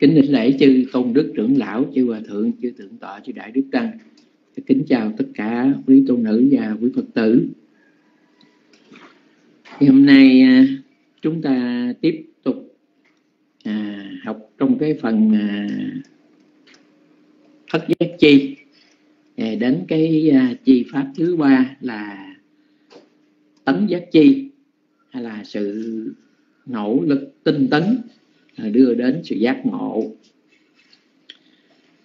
kính đảnh lễ chư tôn đức trưởng lão chư hòa thượng chư thượng tọa chư đại đức tăng. Kính chào tất cả quý tôn nữ và quý phật tử. Thì hôm nay à, chúng ta tiếp tục à, học trong cái phần à, thất giác chi. À, đến cái à, chi pháp thứ ba là tấn giác chi hay là sự nỗ lực tinh tấn. À, đưa đến sự giác ngộ.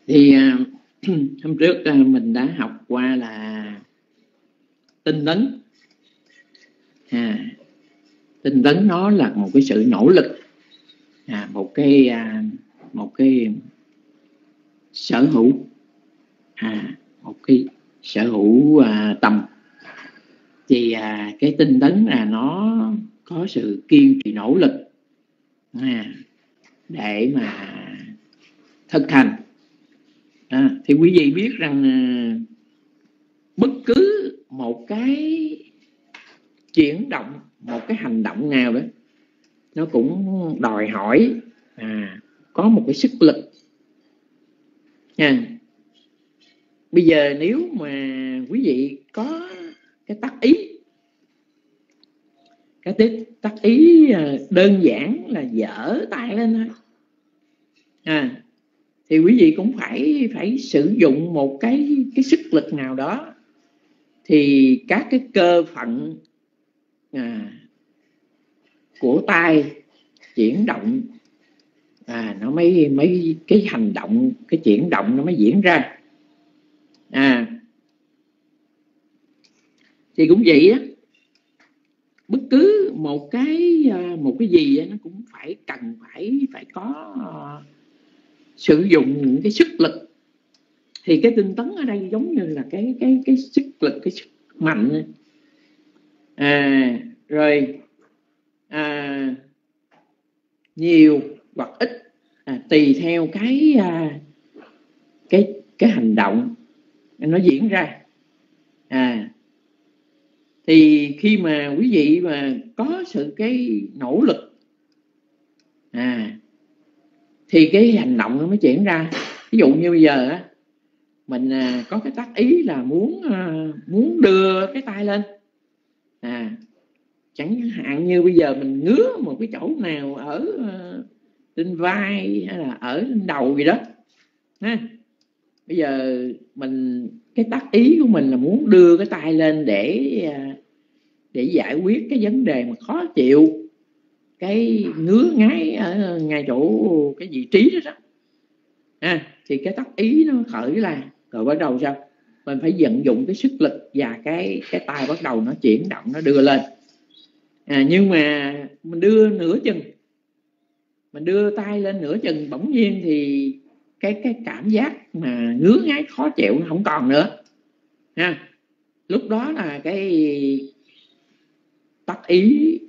Thì à, hôm trước à, mình đã học qua là tinh tấn. À, tinh tấn nó là một cái sự nỗ lực à, một cái một cái sở hữu à, một cái sở hữu à, tầm. Thì à, cái tinh tấn là nó có sự kiên trì nỗ lực à, để mà thực hành. À, thì quý vị biết rằng à, bất cứ một cái chuyển động một cái hành động nào đó nó cũng đòi hỏi à, có một cái sức lực. Nha. Bây giờ nếu mà quý vị có cái tác ý cái tác ý à, đơn giản là dở tay lên thôi. À thì quý vị cũng phải phải sử dụng một cái cái sức lực nào đó. Thì các cái cơ phận à, của tay chuyển động à nó mới mấy cái hành động cái chuyển động nó mới diễn ra. À thì cũng vậy á bất cứ một cái ờ, một cái gì nó cũng phải cần phải phải có ờ, sử dụng những cái sức lực. Thì cái tinh tấn ở đây giống như là cái cái cái sức lực cái sức mạnh à rồi à, nhiều hoặc ít à, tùy theo cái à, cái cái hành động nó diễn ra. À thì khi mà quý vị mà có sự cái nỗ lực à thì cái hành động nó mới chuyển ra. Ví dụ như bây giờ á, mình à, có cái tác ý là muốn à, muốn đưa cái tay lên. À chẳng hạn như bây giờ mình ngứa một cái chỗ nào ở à, trên vai hay là ở trên đầu gì đó, ha. Bây giờ mình cái tác ý của mình là muốn đưa cái tay lên để à, để giải quyết cái vấn đề mà khó chịu cái ngứa ngáy ở ngay chỗ cái vị trí đó đó. À, thì cái tác ý nó khởi là rồi bắt đầu sao? Mình phải vận dụng cái sức lực và cái cái tay bắt đầu nó chuyển động nó đưa lên. À, nhưng mà mình đưa nửa chừng. Mình đưa tay lên nửa chừng bỗng nhiên thì cái cái cảm giác mà ngứa ngáy, khó chịu nó không còn nữa. Ha. Lúc đó là cái tắt ý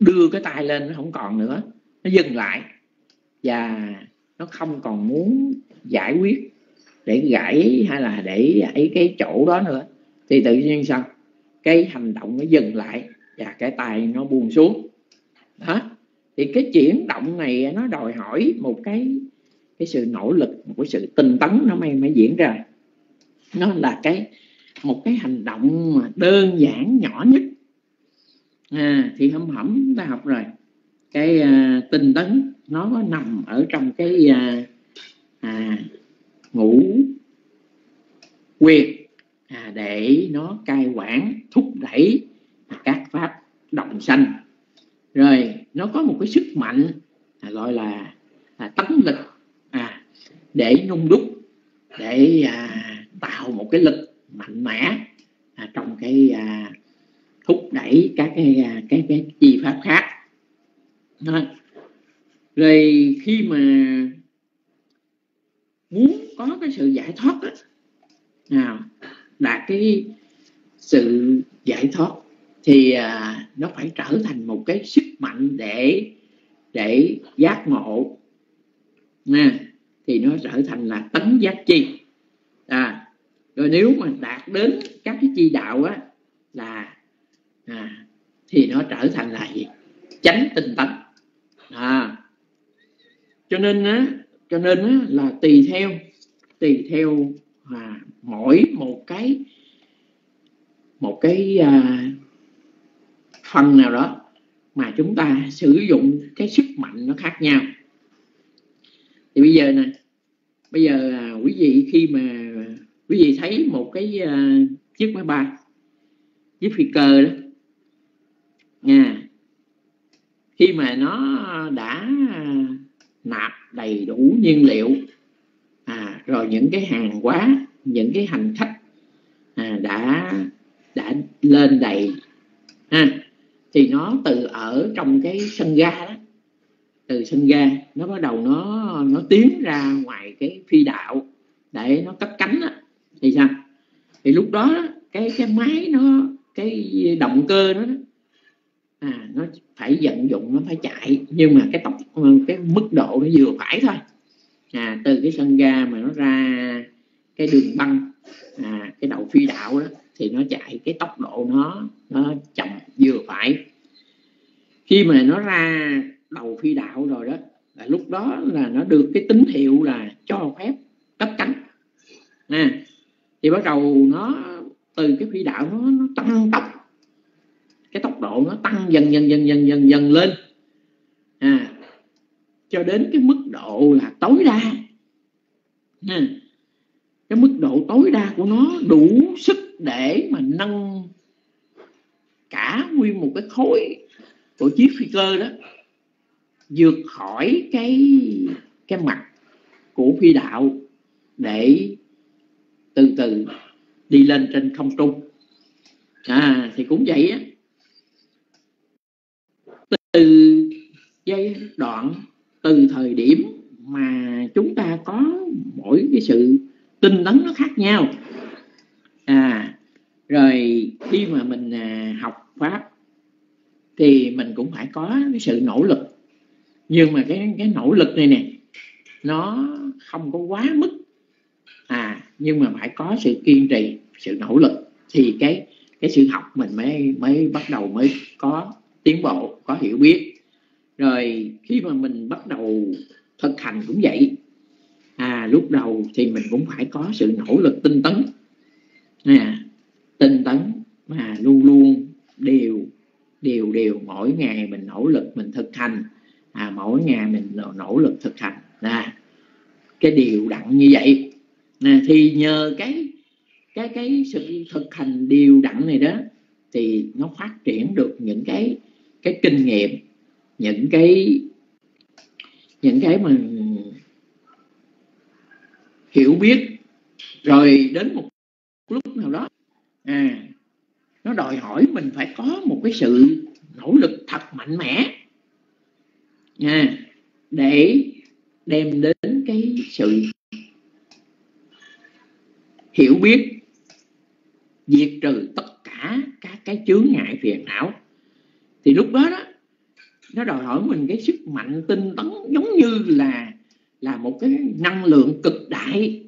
đưa cái tay lên nó không còn nữa, nó dừng lại. Và nó không còn muốn giải quyết, để gãy hay là để ấy cái chỗ đó nữa. Thì tự nhiên sao? Cái hành động nó dừng lại và cái tay nó buông xuống. Đó. Thì cái chuyển động này nó đòi hỏi một cái cái sự nỗ lực một cái sự tinh tấn nó mới mới diễn ra. Nó là cái một cái hành động mà đơn giản nhỏ nhất. À, thì hâm hẩm ta học rồi. Cái à, tinh tấn nó có nằm ở trong cái à, à, ngũ quyền. À, để nó cai quản thúc đẩy các pháp động sanh. Rồi nó có một cái sức mạnh à, gọi là à, tấn lực để nung đúc để à, tạo một cái lực mạnh mẽ à, trong cái à, thúc đẩy các cái à, cái cái chi pháp khác. Đó. rồi khi mà muốn có cái sự giải thoát đó, nào đạt cái sự giải thoát thì à, nó phải trở thành một cái sức mạnh để để giác ngộ. Nè thì nó trở thành là tấn giác chi. À rồi nếu mà đạt đến các cái chi đạo á là à, thì nó trở thành là gì? Chánh tinh tấn. À cho nên á cho nên á là tùy theo tùy theo à, mỗi một cái một cái à, phần nào đó mà chúng ta sử dụng cái sức mạnh nó khác nhau. Thì bây giờ nè bây giờ quý vị khi mà quý vị thấy một cái uh, chiếc máy bay chiếc phi cơ đó nha khi mà nó đã à, nạp đầy đủ nhiên liệu à, rồi những cái hàng hóa những cái hành khách à, đã đã lên đầy ha thì nó từ ở trong cái sân ga đó từ sân ga nó bắt đầu nó nó tiến ra ngoài cái phi đạo để nó cất cánh đó. thì sao? Thì lúc đó cái cái máy nó, cái động cơ nó à nó phải vận dụng, nó phải chạy. Nhưng mà cái tốc, cái mức độ nó vừa phải thôi. À từ cái sân ga mà nó ra cái đường băng à cái đầu phi đạo đó, thì nó chạy cái tốc độ nó nó chậm, vừa phải. Khi mà nó ra đầu phi đạo rồi đó. Là lúc đó là nó được cái tín hiệu là cho phép cấp cánh nè thì bắt đầu nó từ cái phi đạo nó, nó tăng tốc. Cái tốc độ nó tăng dần dần dần dần dần dần lên. À, cho đến cái mức độ là tối đa. À, cái mức độ tối đa của nó đủ sức để mà nâng cả nguyên một cái khối của chiếc phi cơ đó vượt khỏi cái cái mặt của phi đạo để từ từ đi lên trên không trung. À thì cũng vậy á. Từ giai đoạn, từ thời điểm mà chúng ta có mỗi cái sự tinh tấn nó khác nhau. À rồi khi mà mình à, học pháp thì mình cũng phải có cái sự nỗ lực nhưng mà cái cái nỗ lực này nè nó không có quá mức. À nhưng mà phải có sự kiên trì sự nỗ lực thì cái cái sự học mình mới mới bắt đầu mới có tiến bộ có hiểu biết. Rồi khi mà mình bắt đầu thực hành cũng vậy à lúc đầu thì mình cũng phải có sự nỗ lực tinh tấn. À, tinh tấn mà luôn luôn đều đều đều mỗi ngày mình nỗ lực mình thực hành à, mỗi ngày mình nỗ lực thực hành. Là cái điều đặn như vậy. À, thì nhờ cái cái cái sự thực hành điều đặn này đó thì nó phát triển được những cái cái kinh nghiệm những cái những cái mà hiểu biết. Rồi đến một lúc nào đó à nó đòi hỏi mình phải có một cái sự nỗ lực thật mạnh mẽ nha để đem đến cái sự hiểu biết diệt trừ tất cả các cái chướng ngại phiền não. Thì lúc đó đó nó đòi hỏi mình cái sức mạnh tinh tấn giống như là là một cái năng lượng cực đại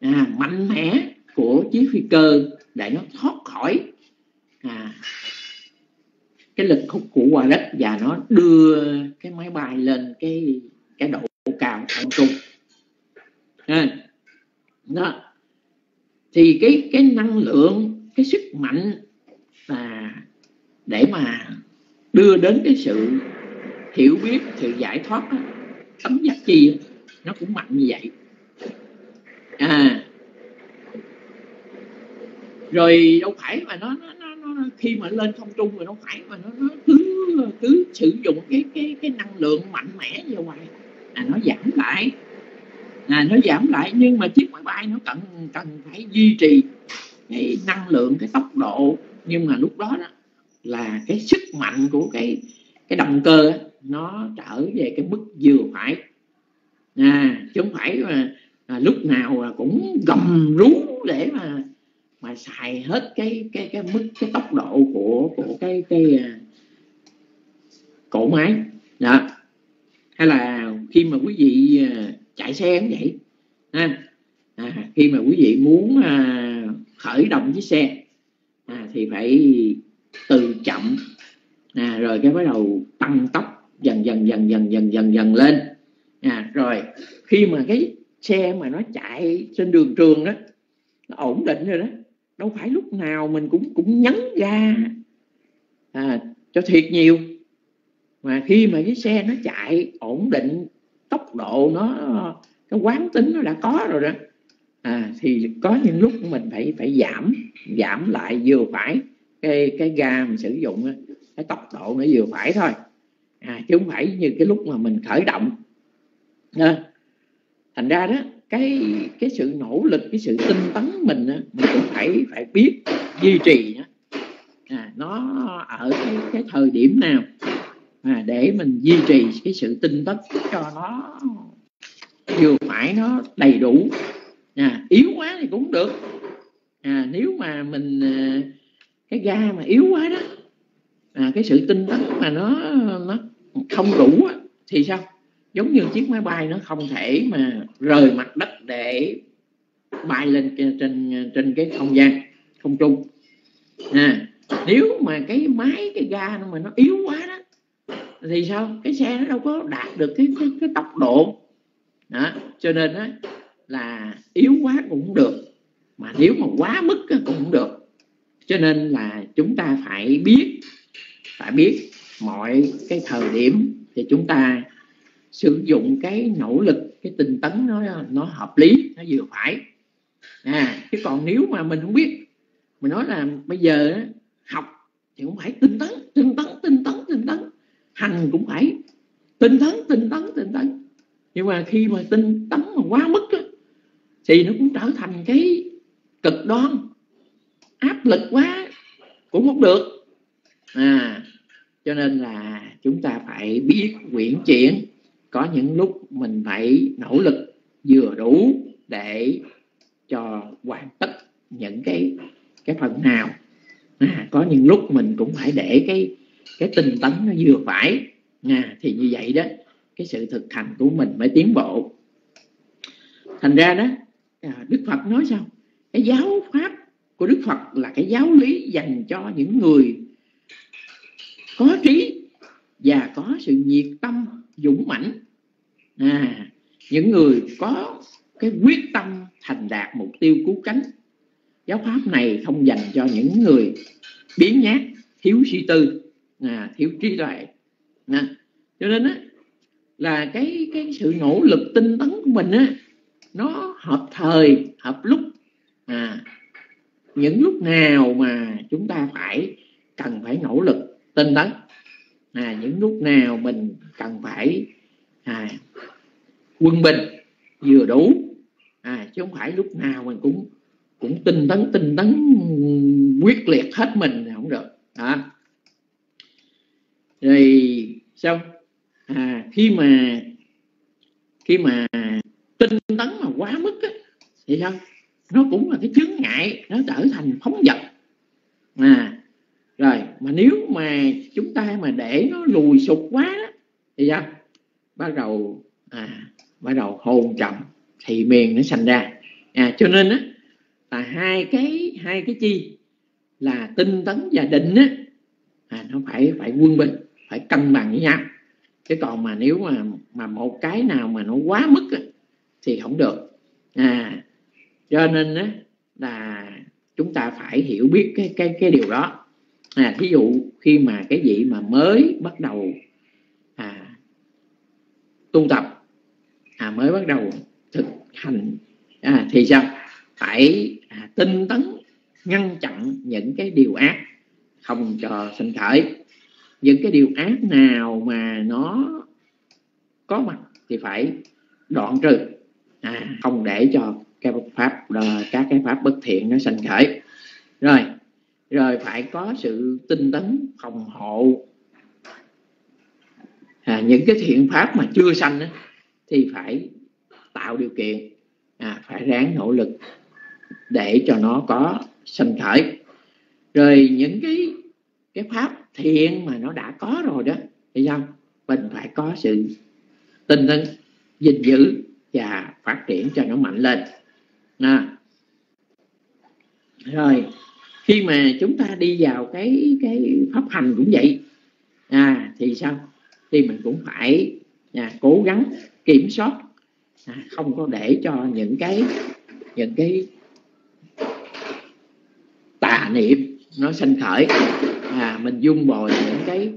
à, mạnh mẽ của chiếc phi cơ để nó thoát khỏi à, cái lực hút của quả đất và nó đưa cái máy bay lên cái cái độ cao không trung. À, đó. Thì cái cái năng lượng cái sức mạnh là để mà đưa đến cái sự hiểu biết sự giải thoát đó, tấm giác chi nó cũng mạnh như vậy. À. Rồi đâu phải mà nó, nó, nó, nó khi mà lên không trung rồi nó phải mà nó, nó cứ cứ sử dụng cái cái cái năng lượng mạnh mẽ như vậy. Là nó giảm lại. Là nó giảm lại nhưng mà chiếc máy bay nó cần cần phải duy trì cái năng lượng cái tốc độ. Nhưng mà lúc đó đó là cái sức mạnh của cái cái động cơ nó trở về cái mức vừa phải. À chứ không phải mà à, lúc nào cũng gầm rú để mà mà xài hết cái cái cái mức cái tốc độ của của cái cái à, cổ máy. Đó. Hay là khi mà quý vị à, chạy xe cũng vậy ha? À, khi mà quý vị muốn à, khởi động chiếc xe à, thì phải từ chậm à, rồi cái bắt đầu tăng tốc dần dần dần dần dần dần dần lên. À, rồi khi mà cái xe mà nó chạy trên đường trường đó nó ổn định rồi đó đâu phải lúc nào mình cũng cũng nhấn ga à, cho thiệt nhiều. Mà khi mà cái xe nó chạy ổn định tốc độ nó cái quán tính nó đã có rồi đó. À, thì có những lúc mình phải phải giảm giảm lại vừa phải cái cái ga mình sử dụng cái tốc độ nó vừa phải thôi. À, chứ không phải như cái lúc mà mình khởi động. À, thành ra đó cái cái sự nỗ lực cái sự tinh tấn mình á, mình cũng phải phải biết duy trì á, à, nó ở cái, cái thời điểm nào à, để mình duy trì cái sự tinh tấn cho nó vừa phải nó đầy đủ. À, yếu quá thì cũng được. À, nếu mà mình à, cái ga mà yếu quá đó à, cái sự tinh tấn mà nó nó không đủ á, thì sao? Giống như chiếc máy bay nó không thể mà rời mặt đất để bay lên trên trên cái không gian không trung. À, nếu mà cái máy cái ga mà nó yếu quá đó thì sao? Cái xe nó đâu có đạt được cái cái, cái tốc độ. Đó cho nên đó là yếu quá cũng không được. Mà nếu mà quá mức cũng không được. Cho nên là chúng ta phải biết phải biết mọi cái thời điểm thì chúng ta sử dụng cái nỗ lực cái tinh tấn nó nó hợp lý nó vừa phải. À chứ còn nếu mà mình không biết mình nói là bây giờ học thì cũng phải tinh tấn tinh tấn tinh tấn tinh tấn. Hành cũng phải tinh tấn tinh tấn tinh tấn. Nhưng mà khi mà tinh tấn mà quá mức á, thì nó cũng trở thành cái cực đoan. Áp lực quá cũng không được. À cho nên là chúng ta phải biết quyển chuyển có những lúc mình phải nỗ lực vừa đủ để cho hoàn tất những cái cái phần nào. À, có những lúc mình cũng phải để cái cái tinh tấn nó vừa phải. À, thì như vậy đó cái sự thực hành của mình mới tiến bộ. Thành ra đó à, đức phật nói sao? Cái giáo pháp của đức phật là cái giáo lý dành cho những người có trí và có sự nhiệt tâm dũng mãnh. À, những người có cái quyết tâm thành đạt mục tiêu cứu cánh. Giáo pháp này không dành cho những người biến nhát thiếu suy tư à, thiếu trí tuệ. À, cho nên á là cái cái sự nỗ lực tinh tấn của mình á nó hợp thời hợp lúc. À những lúc nào mà chúng ta phải cần phải nỗ lực tinh tấn. À những lúc nào mình cần phải à, quân bình vừa đủ. À chứ không phải lúc nào mình cũng cũng tinh tấn tinh tấn quyết liệt hết mình không được. Đó rồi xong à, khi mà khi mà tinh tấn mà quá mức á, thì sao? Nó cũng là cái chướng ngại nó trở thành phóng vật. À rồi mà nếu mà chúng ta mà để nó lùi sụp quá đó, thì sao bắt đầu à bắt đầu hồn trọng thì miền nó sanh ra. À cho nên á là hai cái hai cái chi là tinh tấn và định á à, nó phải phải quân bình phải cân bằng với nhau. Chứ còn mà nếu mà mà một cái nào mà nó quá mức á, thì không được. À cho nên á là chúng ta phải hiểu biết cái cái cái điều đó. À thí dụ khi mà cái gì mà mới bắt đầu tu tập à, mới bắt đầu thực hành. À, thì sao? Phải à, tinh tấn ngăn chặn những cái điều ác không cho sinh khởi. Những cái điều ác nào mà nó có mặt thì phải đoạn trừ. À, không để cho cái pháp ờ, các cái pháp bất thiện nó sinh khởi. Rồi rồi phải có sự tinh tấn phòng hộ à, những cái thiện pháp mà chưa sanh á, thì phải tạo điều kiện à, phải ráng nỗ lực để cho nó có sanh khởi. Rồi những cái cái pháp thiện mà nó đã có rồi đó thì sao? Mình phải có sự tinh tấn gìn giữ và phát triển cho nó mạnh lên. À. rồi khi mà chúng ta đi vào cái cái pháp hành cũng vậy à thì sao? Thì mình cũng phải à, cố gắng kiểm soát à, không có để cho những cái những cái tà niệm nó sanh khởi. À, mình dung bồi những cái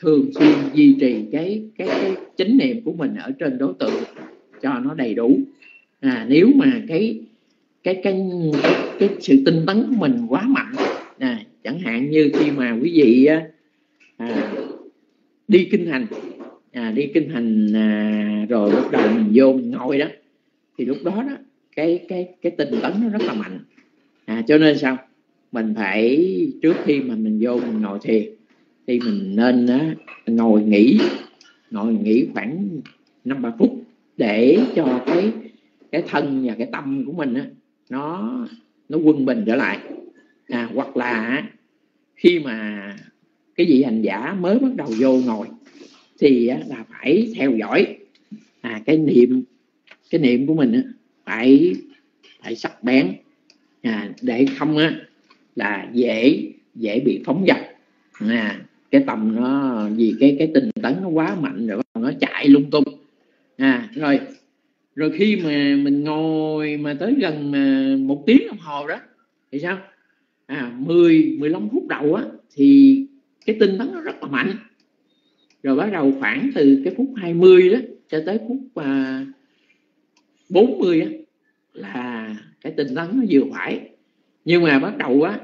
thường xuyên duy trì cái cái cái chánh niệm của mình ở trên đối tượng cho nó đầy đủ. À, nếu mà cái cái cái cái, cái sự tinh tấn của mình quá mạnh à, chẳng hạn như khi mà quý vị à, à đi kinh hành. À, đi kinh hành à, rồi lúc đầu mình vô mình ngồi đó. Thì lúc đó đó cái cái cái tinh tấn nó rất là mạnh. À, cho nên sao? Mình phải trước khi mà mình vô mình ngồi thiền thì mình nên á, ngồi nghỉ. Ngồi nghỉ khoảng năm ba phút để cho cái cái thân và cái tâm của mình á, nó nó quân bình trở lại. À, hoặc là khi mà cái vị hành giả mới bắt đầu vô ngồi thì là phải theo dõi à, cái niệm cái niệm của mình á, phải phải sắc bén à, để không á, là dễ dễ bị phóng dật. À, cái tầm nó vì cái cái tinh tấn nó quá mạnh rồi nó chạy lung tung. À rồi rồi khi mà mình ngồi mà tới gần à, một tiếng đồng hồ đó thì sao? À 10 15 phút đầu á thì cái tinh tấn nó rất là mạnh. Rồi bắt đầu khoảng từ cái phút 20 đó cho tới phút à, 40 á là cái tinh tấn nó vừa phải. Nhưng mà bắt đầu á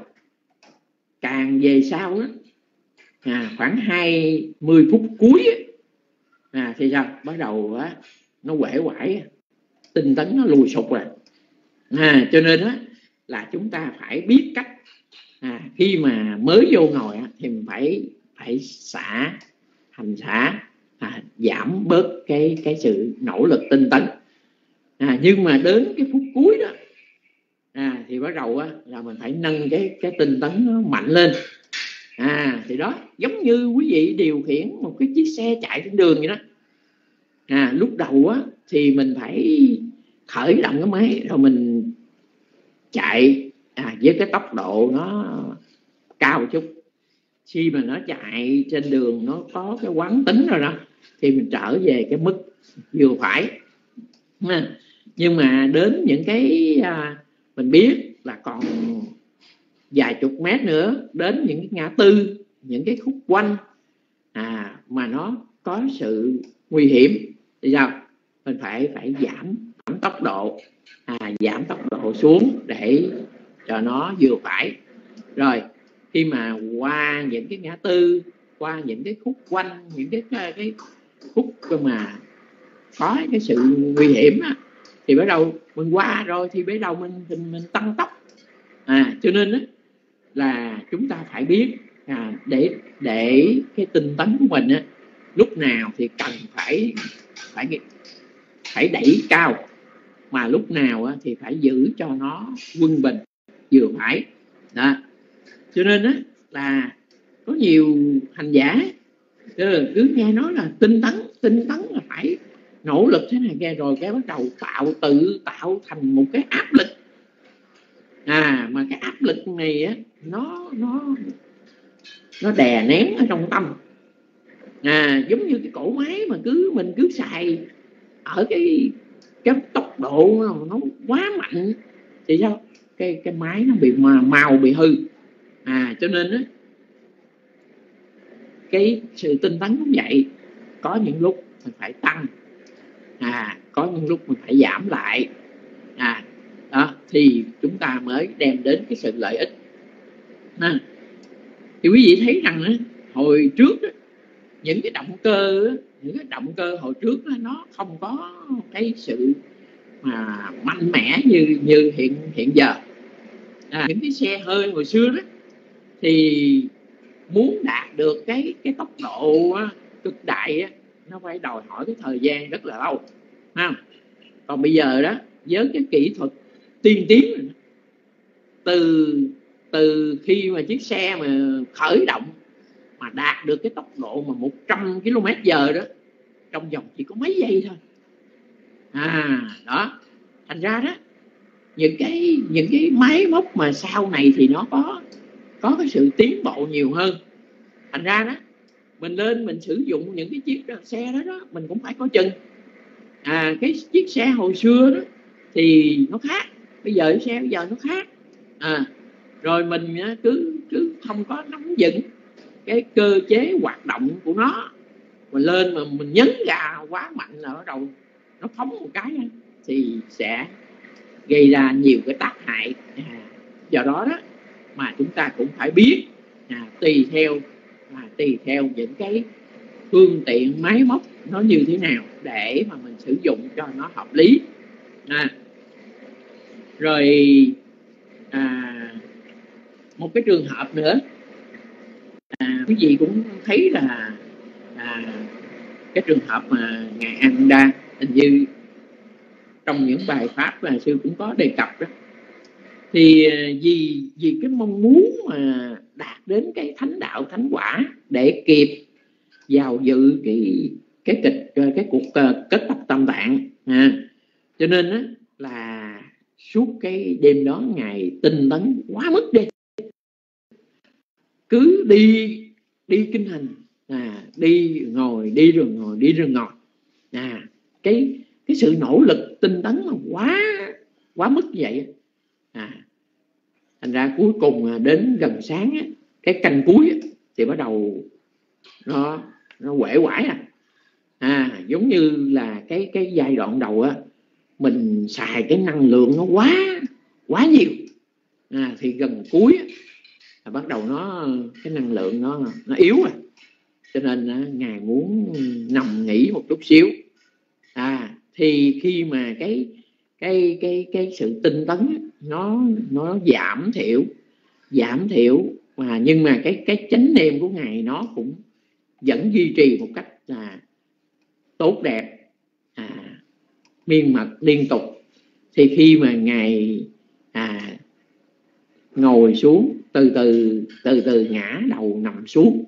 càng về sau á à, khoảng 20 phút cuối á, à, thì sao? Bắt đầu á nó quể quải tinh tấn nó lùi sụp rồi. À, cho nên á là chúng ta phải biết cách à, khi mà mới vô ngồi thì mình phải phải xả hành xả à, giảm bớt cái cái sự nỗ lực tinh tấn. À, nhưng mà đến cái phút cuối đó à, thì bắt đầu á, là mình phải nâng cái cái tinh tấn nó mạnh lên. À thì đó giống như quý vị điều khiển một cái chiếc xe chạy trên đường vậy đó. À lúc đầu á thì mình phải khởi động cái máy rồi mình chạy à, với cái tốc độ nó cao chút. Khi mà nó chạy trên đường nó có cái quán tính rồi đó thì mình trở về cái mức vừa phải. Nhưng mà đến những cái à, mình biết là còn vài chục mét nữa đến những cái ngã tư những cái khúc quanh à, mà nó có sự nguy hiểm thì sao? Mình phải phải giảm, giảm tốc độ à, giảm tốc độ xuống để cho nó vừa phải. Rồi khi mà qua những cái ngã tư qua những cái khúc quanh những cái cái, cái khúc mà có cái sự nguy hiểm á, thì bắt đầu mình qua rồi thì bắt đầu mình mình, mình tăng tốc. À cho nên á, là chúng ta phải biết à, để để cái tinh tấn của mình á, lúc nào thì cần phải phải phải đẩy cao mà lúc nào á, thì phải giữ cho nó quân bình vừa phải. Đó. Cho nên á, là có nhiều hành giả ờ, cứ nghe nói là tinh tấn tinh tấn là phải nỗ lực thế này kia rồi cái bắt đầu tạo tự tạo thành một cái áp lực. À mà cái áp lực này á nó nó nó đè nén ở trong tâm. À giống như cái cổ máy mà cứ mình cứ xài ở cái cái tốc độ nó quá mạnh. Thì sao? Cái cái máy nó bị mà màu bị hư. À cho nên á cái sự tinh tấn cũng vậy. Có những lúc mình phải tăng à có những lúc mình phải giảm lại. À đó thì chúng ta mới đem đến cái sự lợi ích. À, thì quý vị thấy rằng á, hồi trước á, những cái động cơ á, những cái động cơ hồi trước á, nó không có cái sự mà mạnh mẽ như như hiện hiện giờ à, những cái xe hơi hồi xưa đó thì muốn đạt được cái cái tốc độ á, cực đại á, nó phải đòi hỏi cái thời gian rất là lâu ha còn bây giờ đó với cái kỹ thuật tiên tiến từ từ khi mà chiếc xe mà khởi động mà đạt được cái tốc độ mà 100 km giờ đó trong vòng chỉ có mấy giây thôi. À đó thành ra đó những cái những cái máy móc mà sau này thì nó có có cái sự tiến bộ nhiều hơn. Thành ra đó, mình lên mình sử dụng những cái chiếc xe đó đó, mình cũng phải có chừng à cái chiếc xe hồi xưa đó thì nó khác, bây giờ cái xe bây giờ nó khác. À rồi mình cứ cứ không có nắm vững cái cơ chế hoạt động của nó. Mình lên mà mình nhấn gà quá mạnh là bắt đầu nó phóng một cái thì sẽ gây ra nhiều cái tác hại. À, do đó đó mà chúng ta cũng phải biết à, tùy theo à, tùy theo những cái phương tiện máy móc nó như thế nào để mà mình sử dụng cho nó hợp lý. À, rồi à, một cái trường hợp nữa à, quý vị cũng thấy là à, cái trường hợp mà ngài Anda hình như trong những bài pháp mà sư cũng có đề cập đó. Thì ờ, vì vì cái mong muốn mà đạt đến cái thánh đạo thánh quả để kịp vào dự cái cái kịch ờ, cái cuộc ờ, kết tập tâm tạng à, cho nên á, là suốt cái đêm đó ngày tinh tấn quá mức đi. Cứ đi đi kinh hành à, đi ngồi đi rồi ngồi đi rồi ngồi à, cái cái sự nỗ lực tinh tấn là quá quá mức vậy à, thành ra cuối cùng đến gần sáng á, cái canh cuối á, thì bắt đầu nó nó quể quải à. À giống như là cái cái giai đoạn đầu á mình xài cái năng lượng nó quá quá nhiều. À, thì gần cuối á, là bắt đầu nó cái năng lượng nó nó yếu rồi cho nên á, ngài muốn nằm nghỉ một chút xíu thì khi mà cái cái cái cái sự tinh tấn nó nó giảm thiểu giảm thiểu mà nhưng mà cái cái chánh niệm của ngài nó cũng vẫn duy trì một cách là tốt đẹp à, miên mật liên tục. Thì khi mà ngài à, ngồi xuống từ từ từ từ ngã đầu nằm xuống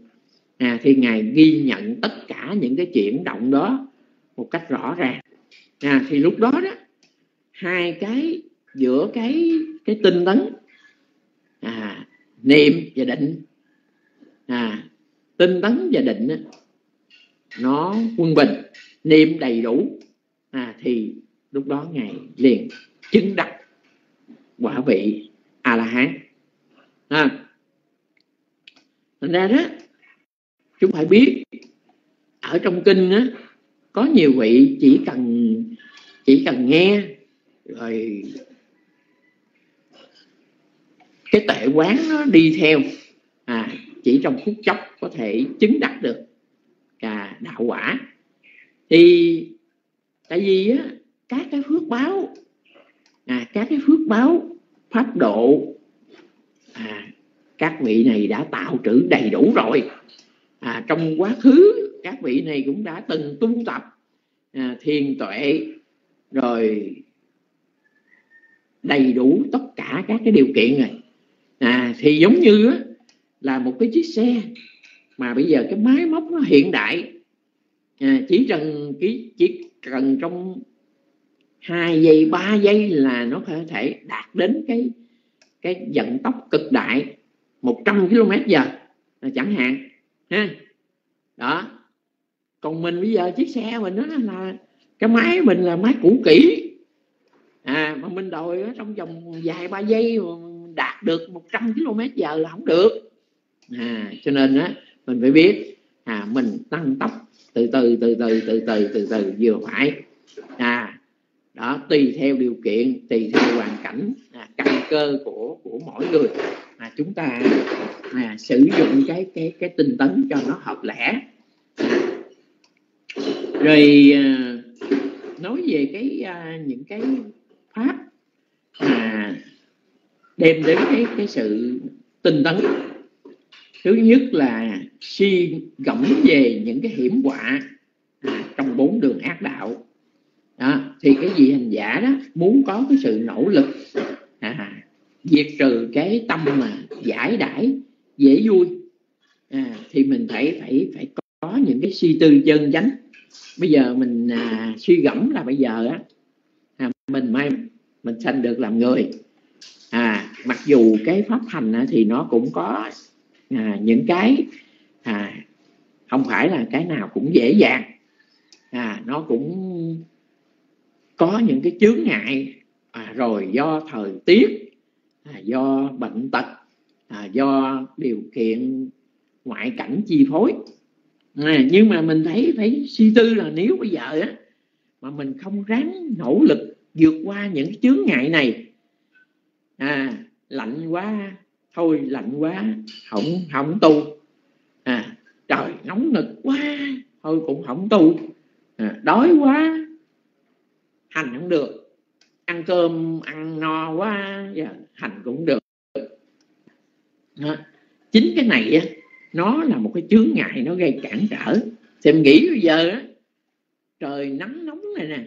à, thì ngài ghi nhận tất cả những cái chuyển động đó một cách rõ ràng à, thì lúc đó đó hai cái giữa cái cái tinh tấn à, niệm và định. À, tinh tấn và định đó, nó quân bình niệm đầy đủ. À, thì lúc đó ngài liền chứng đắc quả vị a la hán à, thành ra đó chúng phải biết ở trong kinh á có nhiều vị chỉ cần chỉ cần nghe rồi cái tệ quán nó đi theo. À chỉ trong phút chốc có thể chứng đắc được cả đạo quả. Thì tại vì á các cái phước báo à các cái phước báo pháp độ à các vị này đã tạo trữ đầy đủ rồi. À, trong quá khứ các vị này cũng đã từng tu tập à, thiền tuệ rồi đầy đủ tất cả các cái điều kiện rồi à, thì giống như á, là một cái chiếc xe mà bây giờ cái máy móc nó hiện đại. À, chỉ cần cái chỉ cần trong hai giây ba giây là nó có thể đạt đến cái cái vận tốc cực đại 100 km giờ chẳng hạn ha. Đó còn mình bây giờ chiếc xe mình đó là cái máy mình là máy cũ kỹ. À mà mình đòi trong vòng vài ba giây đạt được 100 km giờ là không được. À cho nên á mình phải biết à mình tăng tốc từ từ từ từ từ từ từ từ vừa phải. À đó tùy theo điều kiện tùy theo hoàn cảnh à, căn cơ của của mỗi người. Mà chúng ta à, sử dụng cái cái cái tinh tấn cho nó hợp lẽ rồi ờ, nói về cái ờ, những cái pháp mà đem đến cái cái sự tinh tấn. Thứ nhất là suy gẫm về những cái hiểm họa à, trong bốn đường ác đạo. Đó, thì cái gì hành giả đó muốn có cái sự nỗ lực à, diệt trừ cái tâm mà giải đãi dễ vui. À, thì mình phải phải phải có những cái suy tư chân chánh bây giờ mình à, suy gẫm là bây giờ á à, mình may mình sanh được làm người. À mặc dù cái pháp hành á, thì nó cũng có à, những cái à, không phải là cái nào cũng dễ dàng. À, nó cũng có những cái chướng ngại à, rồi do thời tiết à, do bệnh tật à, do điều kiện ngoại cảnh chi phối à, nhưng mà mình thấy phải suy tư là nếu bây giờ á mà mình không ráng nỗ lực vượt qua những cái chướng ngại này à lạnh quá thôi lạnh quá không không tu. À trời nóng nực quá thôi cũng không tu. À, đói quá hành không được. Ăn cơm ăn no quá giờ hành cũng được. À, chính cái này á nó là một cái chướng ngại nó gây cản trở. Thì nghĩ bây giờ á trời nắng nóng này nè.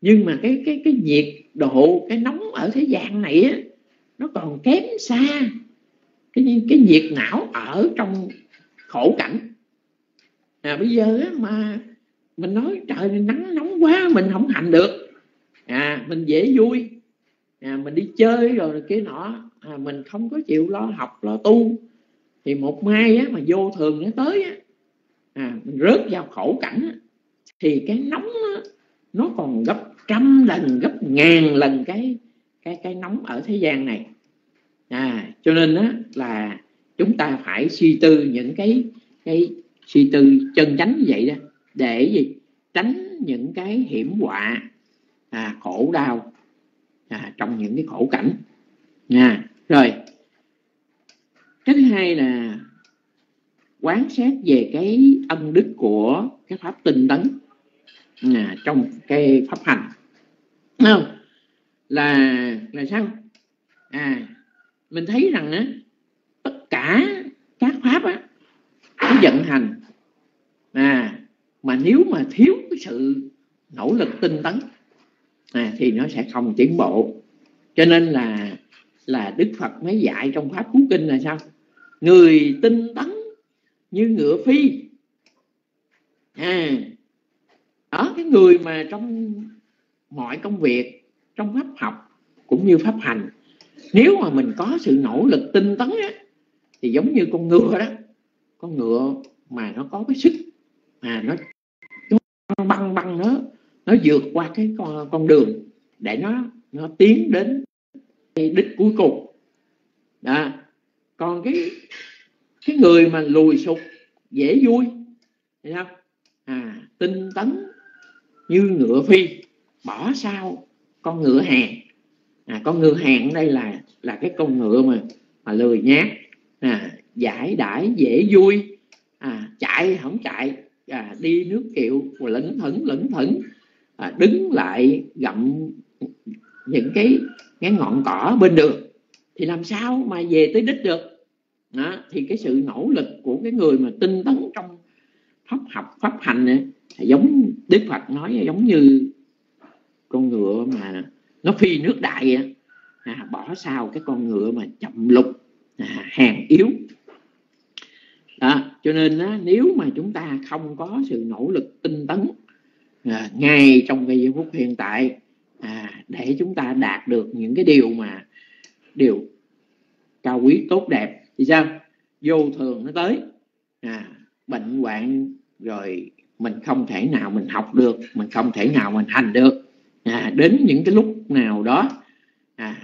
Nhưng mà cái cái cái nhiệt độ cái nóng ở thế gian này á nó còn kém xa cái cái nhiệt não ở trong khổ cảnh. À bây giờ á, mà mình nói trời nắng nóng quá mình không hành được. À mình dễ vui. À, mình đi chơi rồi kia nọ à, mình không có chịu lo học lo tu thì một mai á, mà vô thường nó tới á, à, mình rớt vào khổ cảnh á, thì cái nóng á, nó còn gấp trăm lần gấp ngàn lần cái cái cái nóng ở thế gian này. À cho nên á, là chúng ta phải suy tư những cái cái suy tư chân chánh như vậy đó để gì? Tránh những cái hiểm họa à, khổ đau à, trong những cái khổ cảnh. Nha rồi cái thứ hai là quán xét về cái ân đức của cái pháp tinh tấn à, trong cái pháp hành. Không? Là là sao? À mình thấy rằng á tất cả các pháp á nó vận hành. À mà nếu mà thiếu cái sự nỗ lực tinh tấn à, thì nó sẽ không tiến bộ. Cho nên là là đức phật mới dạy trong pháp cú kinh là sao? Người tinh tấn như ngựa phi. À đó cái người mà trong mọi công việc trong pháp học cũng như pháp hành nếu mà mình có sự nỗ lực tinh tấn á, thì giống như con ngựa đó con ngựa mà nó có cái sức mà nó, nó băng băng nó nó vượt qua cái con, con đường để nó nó tiến đến đích cuối cùng. Đó. còn cái cái người mà lùi sụp dễ vui thấy không? À tinh tấn như ngựa phi bỏ sau con ngựa hàng. À, con ngựa hàng đây là là cái con ngựa mà mà lười nhát. À, giải đãi dễ vui. À, chạy không chạy. À, đi nước kiệu lẩn thẩn lẩn thẩn, à, đứng lại gặm những cái cái ngọn cỏ bên đường. Thì làm sao mà về tới đích được? Đó, thì cái sự nỗ lực của cái người mà tinh tấn trong pháp học pháp hành này, giống đức phật nói giống như con ngựa mà nó phi nước đại à, bỏ sau cái con ngựa mà chậm lục à, hàng yếu. Đó, cho nên á, nếu mà chúng ta không có sự nỗ lực tinh tấn à, ngay trong cái giây phút hiện tại à, để chúng ta đạt được những cái điều mà điều cao quý tốt đẹp thì sao? Vô thường nó tới. À, bệnh hoạn rồi mình không thể nào mình học được mình không thể nào mình hành được. À, đến những cái lúc nào đó à,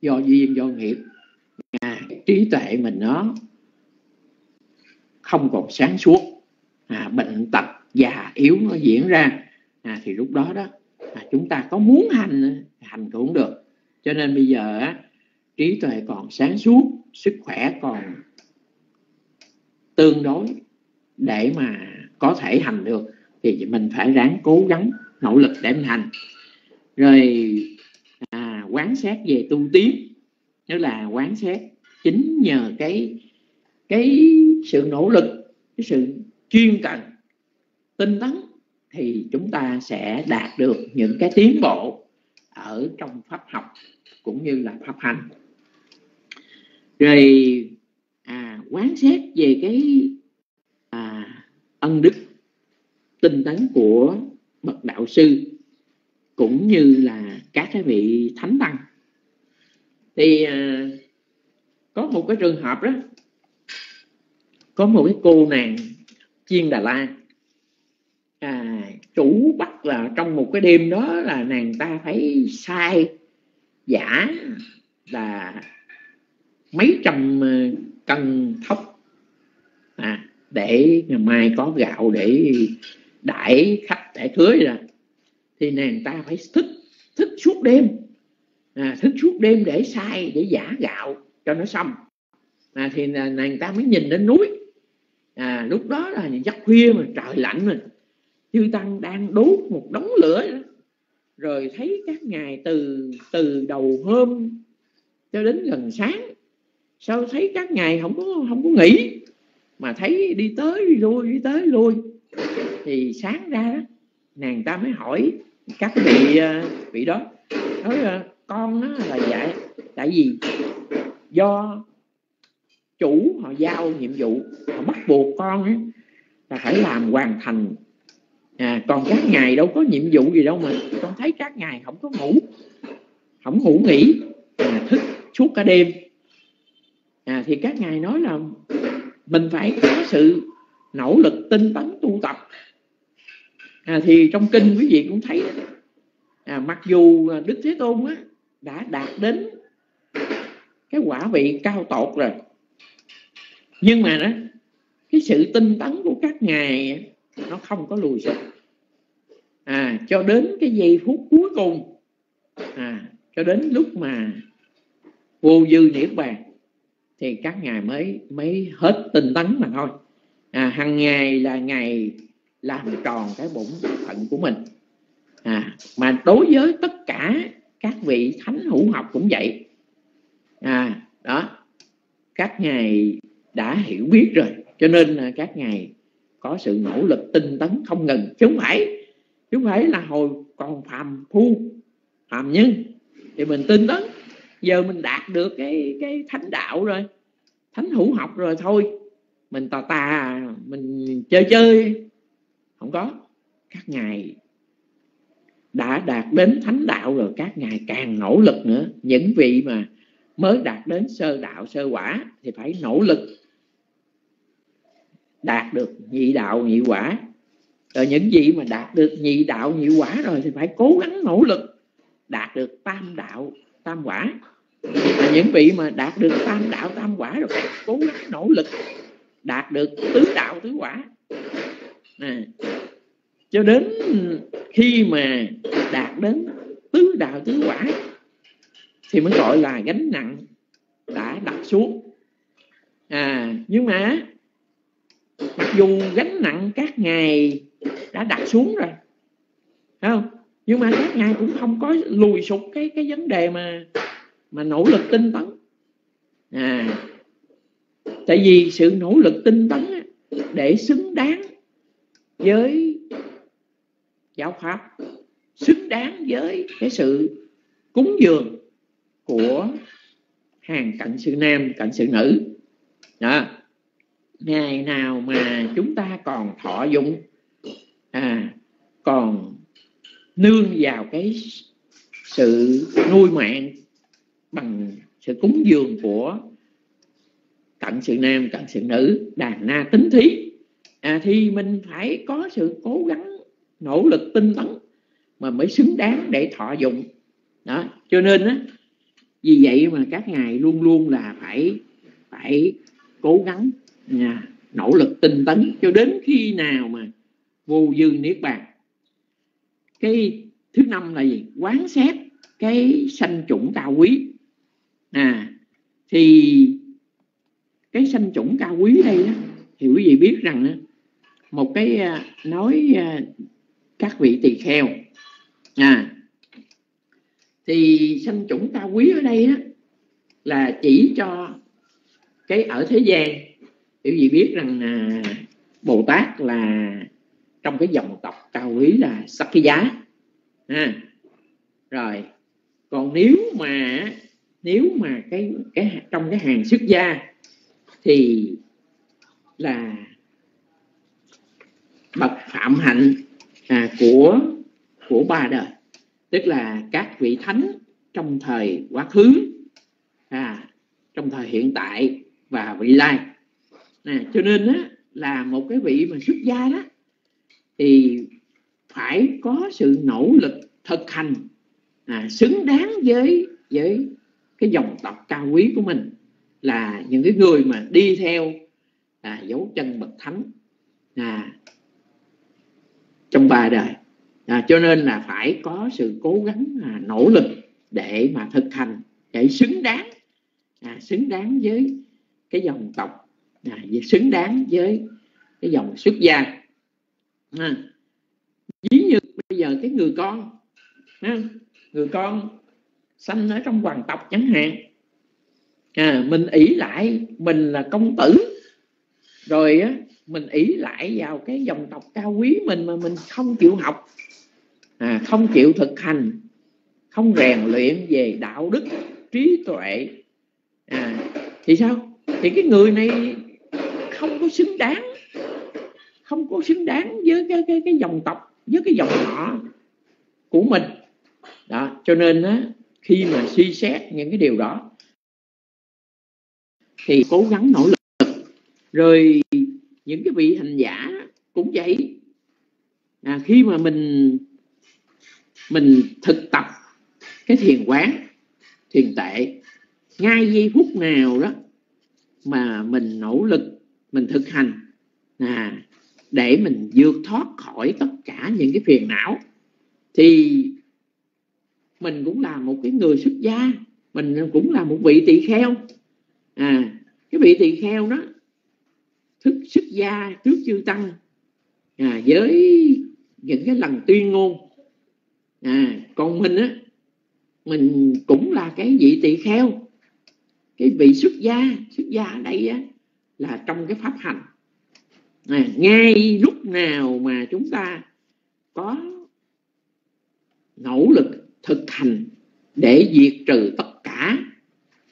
do duyên do nghiệp à, trí tuệ mình nó không còn sáng suốt. À, bệnh tật già yếu nó diễn ra. À, thì lúc đó đó à, chúng ta có muốn hành hành cũng được. Cho nên bây giờ á, trí tuệ còn sáng suốt sức khỏe còn tương đối để mà có thể hành được thì mình phải ráng cố gắng nỗ lực để mình hành. Rồi à, quán xét về tu tiến tức là quán xét chính nhờ cái cái sự nỗ lực cái sự chuyên cần tinh tấn thì chúng ta sẽ đạt được những cái tiến bộ ở trong pháp học cũng như là pháp hành. Rồi à, quán xét về cái à, ân đức tinh tấn của bậc đạo sư cũng như là các cái vị thánh tăng. Thì à, có một cái trường hợp đó có một cái cô nàng chiên đà la chủ bắt là trong một cái đêm đó là nàng ta phải sai giả là mấy trăm ờ, cân thóc à, để ngày mai có gạo để đãi khách để cưới ra thì nàng ta phải thức thức suốt đêm à, thức suốt đêm để sai để giả gạo cho nó xong. À, thì nàng ta mới nhìn đến núi. À, lúc đó là giấc khuya mà trời lạnh rồi chư tăng đang đốt một đống lửa đó. rồi thấy các ngài từ từ đầu hôm cho đến gần sáng sao thấy các ngài không có không có nghỉ? Mà thấy đi tới đi lui đi tới lui. Thì sáng ra đó, nàng ta mới hỏi các vị à, vị đó. Nói à, con đó là vậy tại vì do chủ họ giao nhiệm vụ họ bắt buộc con ấy, là phải làm hoàn thành à, còn các ngài đâu có nhiệm vụ gì đâu mà con thấy các ngài không có ngủ không ngủ nghỉ à, thức suốt cả đêm. À, thì các ngài nói là mình phải có sự nỗ lực tinh tấn tu tập. À, thì trong kinh quý vị cũng thấy à, mặc dù đức thế tôn á, đã đạt đến cái quả vị cao tột rồi nhưng mà đó cái sự tinh tấn của các ngài nó không có lùi sụp à cho đến cái giây phút cuối cùng. À cho đến lúc mà vô dư niết bàn, thì các ngài mới mới hết tinh tấn mà thôi. À hàng ngày là ngày làm tròn cái bổn phận của mình. À mà đối với tất cả các vị thánh hữu học cũng vậy. À đó, các ngài đã hiểu biết rồi. Cho nên là các ngài có sự nỗ lực tinh tấn không ngừng. Chứ không phải chứ không phải là hồi còn phàm phu, phàm nhân. Thì mình tinh tấn. Giờ mình đạt được cái cái thánh đạo rồi, thánh hữu học rồi thôi. Mình tà tà, mình chơi chơi. Không có. Các ngài đã đạt đến thánh đạo rồi, các ngài càng nỗ lực nữa. Những vị mà mới đạt đến sơ đạo, sơ quả thì phải nỗ lực đạt được nhị đạo nhị quả. Rồi những gì mà đạt được nhị đạo nhị quả rồi thì phải cố gắng nỗ lực đạt được tam đạo tam quả. Và những vị mà đạt được tam đạo tam quả rồi phải cố gắng nỗ lực đạt được tứ đạo tứ quả. À, cho đến khi mà đạt đến tứ đạo tứ quả thì mới gọi là gánh nặng đã đặt xuống. À nhưng mà mặc dù gánh nặng các ngài đã đặt xuống rồi. Thấy không? Nhưng mà các ngài cũng không có lùi sụt cái cái vấn đề mà mà nỗ lực tinh tấn. À tại vì sự nỗ lực tinh tấn để xứng đáng với giáo pháp, xứng đáng với cái sự cúng dường của hàng cận sự nam cận sự nữ. Đó ngày nào mà chúng ta còn thọ dụng à còn nương vào cái sự nuôi mạng bằng sự cúng dường của cận sự nam cận sự nữ đàn na tính thí à, thì mình phải có sự cố gắng nỗ lực tinh tấn mà mới xứng đáng để thọ dụng. Đó cho nên á vì vậy mà các ngài luôn luôn là phải phải cố gắng nha, nỗ lực tinh tấn cho đến khi nào mà vô dư niết bàn. Cái thứ năm là gì? Quán xét cái sanh chủng cao quý. À thì cái sanh chủng cao quý đây đó, thì quý vị biết rằng một cái à, nói à, các vị tỳ kheo. À thì sanh chủng cao quý ở đây á, là chỉ cho cái ở thế gian quý vị biết rằng à, bồ tát là trong cái dòng tộc cao quý là sắc cái giá. À, rồi còn nếu mà nếu mà cái cái trong cái hàng xuất gia thì là bậc phạm hạnh à, của của ba đời. Tức là các vị thánh trong thời quá khứ à, trong thời hiện tại và vị lai nè cho nên á là một cái vị mà xuất gia đó thì phải có sự nỗ lực thực hành à, xứng đáng với với cái dòng tộc cao quý của mình là những cái người mà đi theo à, dấu chân bậc thánh à, trong ba đời. À, cho nên là phải có sự cố gắng à, nỗ lực để mà thực hành để xứng đáng à, xứng đáng với cái dòng tộc à, xứng đáng với cái dòng xuất gia. À, ví như bây giờ cái người con à, người con sanh ở trong hoàng tộc chẳng hạn. À, mình ỷ lại mình là công tử. Rồi á mình ỷ lại vào cái dòng tộc cao quý mình mà mình không chịu học. À, không chịu thực hành. Không rèn luyện về đạo đức trí tuệ. À, thì sao? Thì cái người này xứng đáng không có xứng đáng với cái cái cái dòng tộc với cái dòng họ của mình. Đó cho nên á khi mà suy xét những cái điều đó thì cố gắng nỗ lực. Rồi những cái vị hành giả cũng vậy. À, khi mà mình mình thực tập cái thiền quán thiền tệ ngay giây phút nào đó mà mình nỗ lực mình thực hành. À, để mình vượt thoát khỏi tất cả những cái phiền não thì mình cũng là một cái người xuất gia mình cũng là một vị tỳ kheo. À cái vị tỳ kheo đó thức xuất gia trước chư tăng à, với những cái lần tuyên ngôn. À, còn mình á mình cũng là cái vị tỳ kheo cái vị xuất gia xuất gia ở đây á là trong cái pháp hành. À, ngay lúc nào mà chúng ta có nỗ lực thực hành để diệt trừ tất cả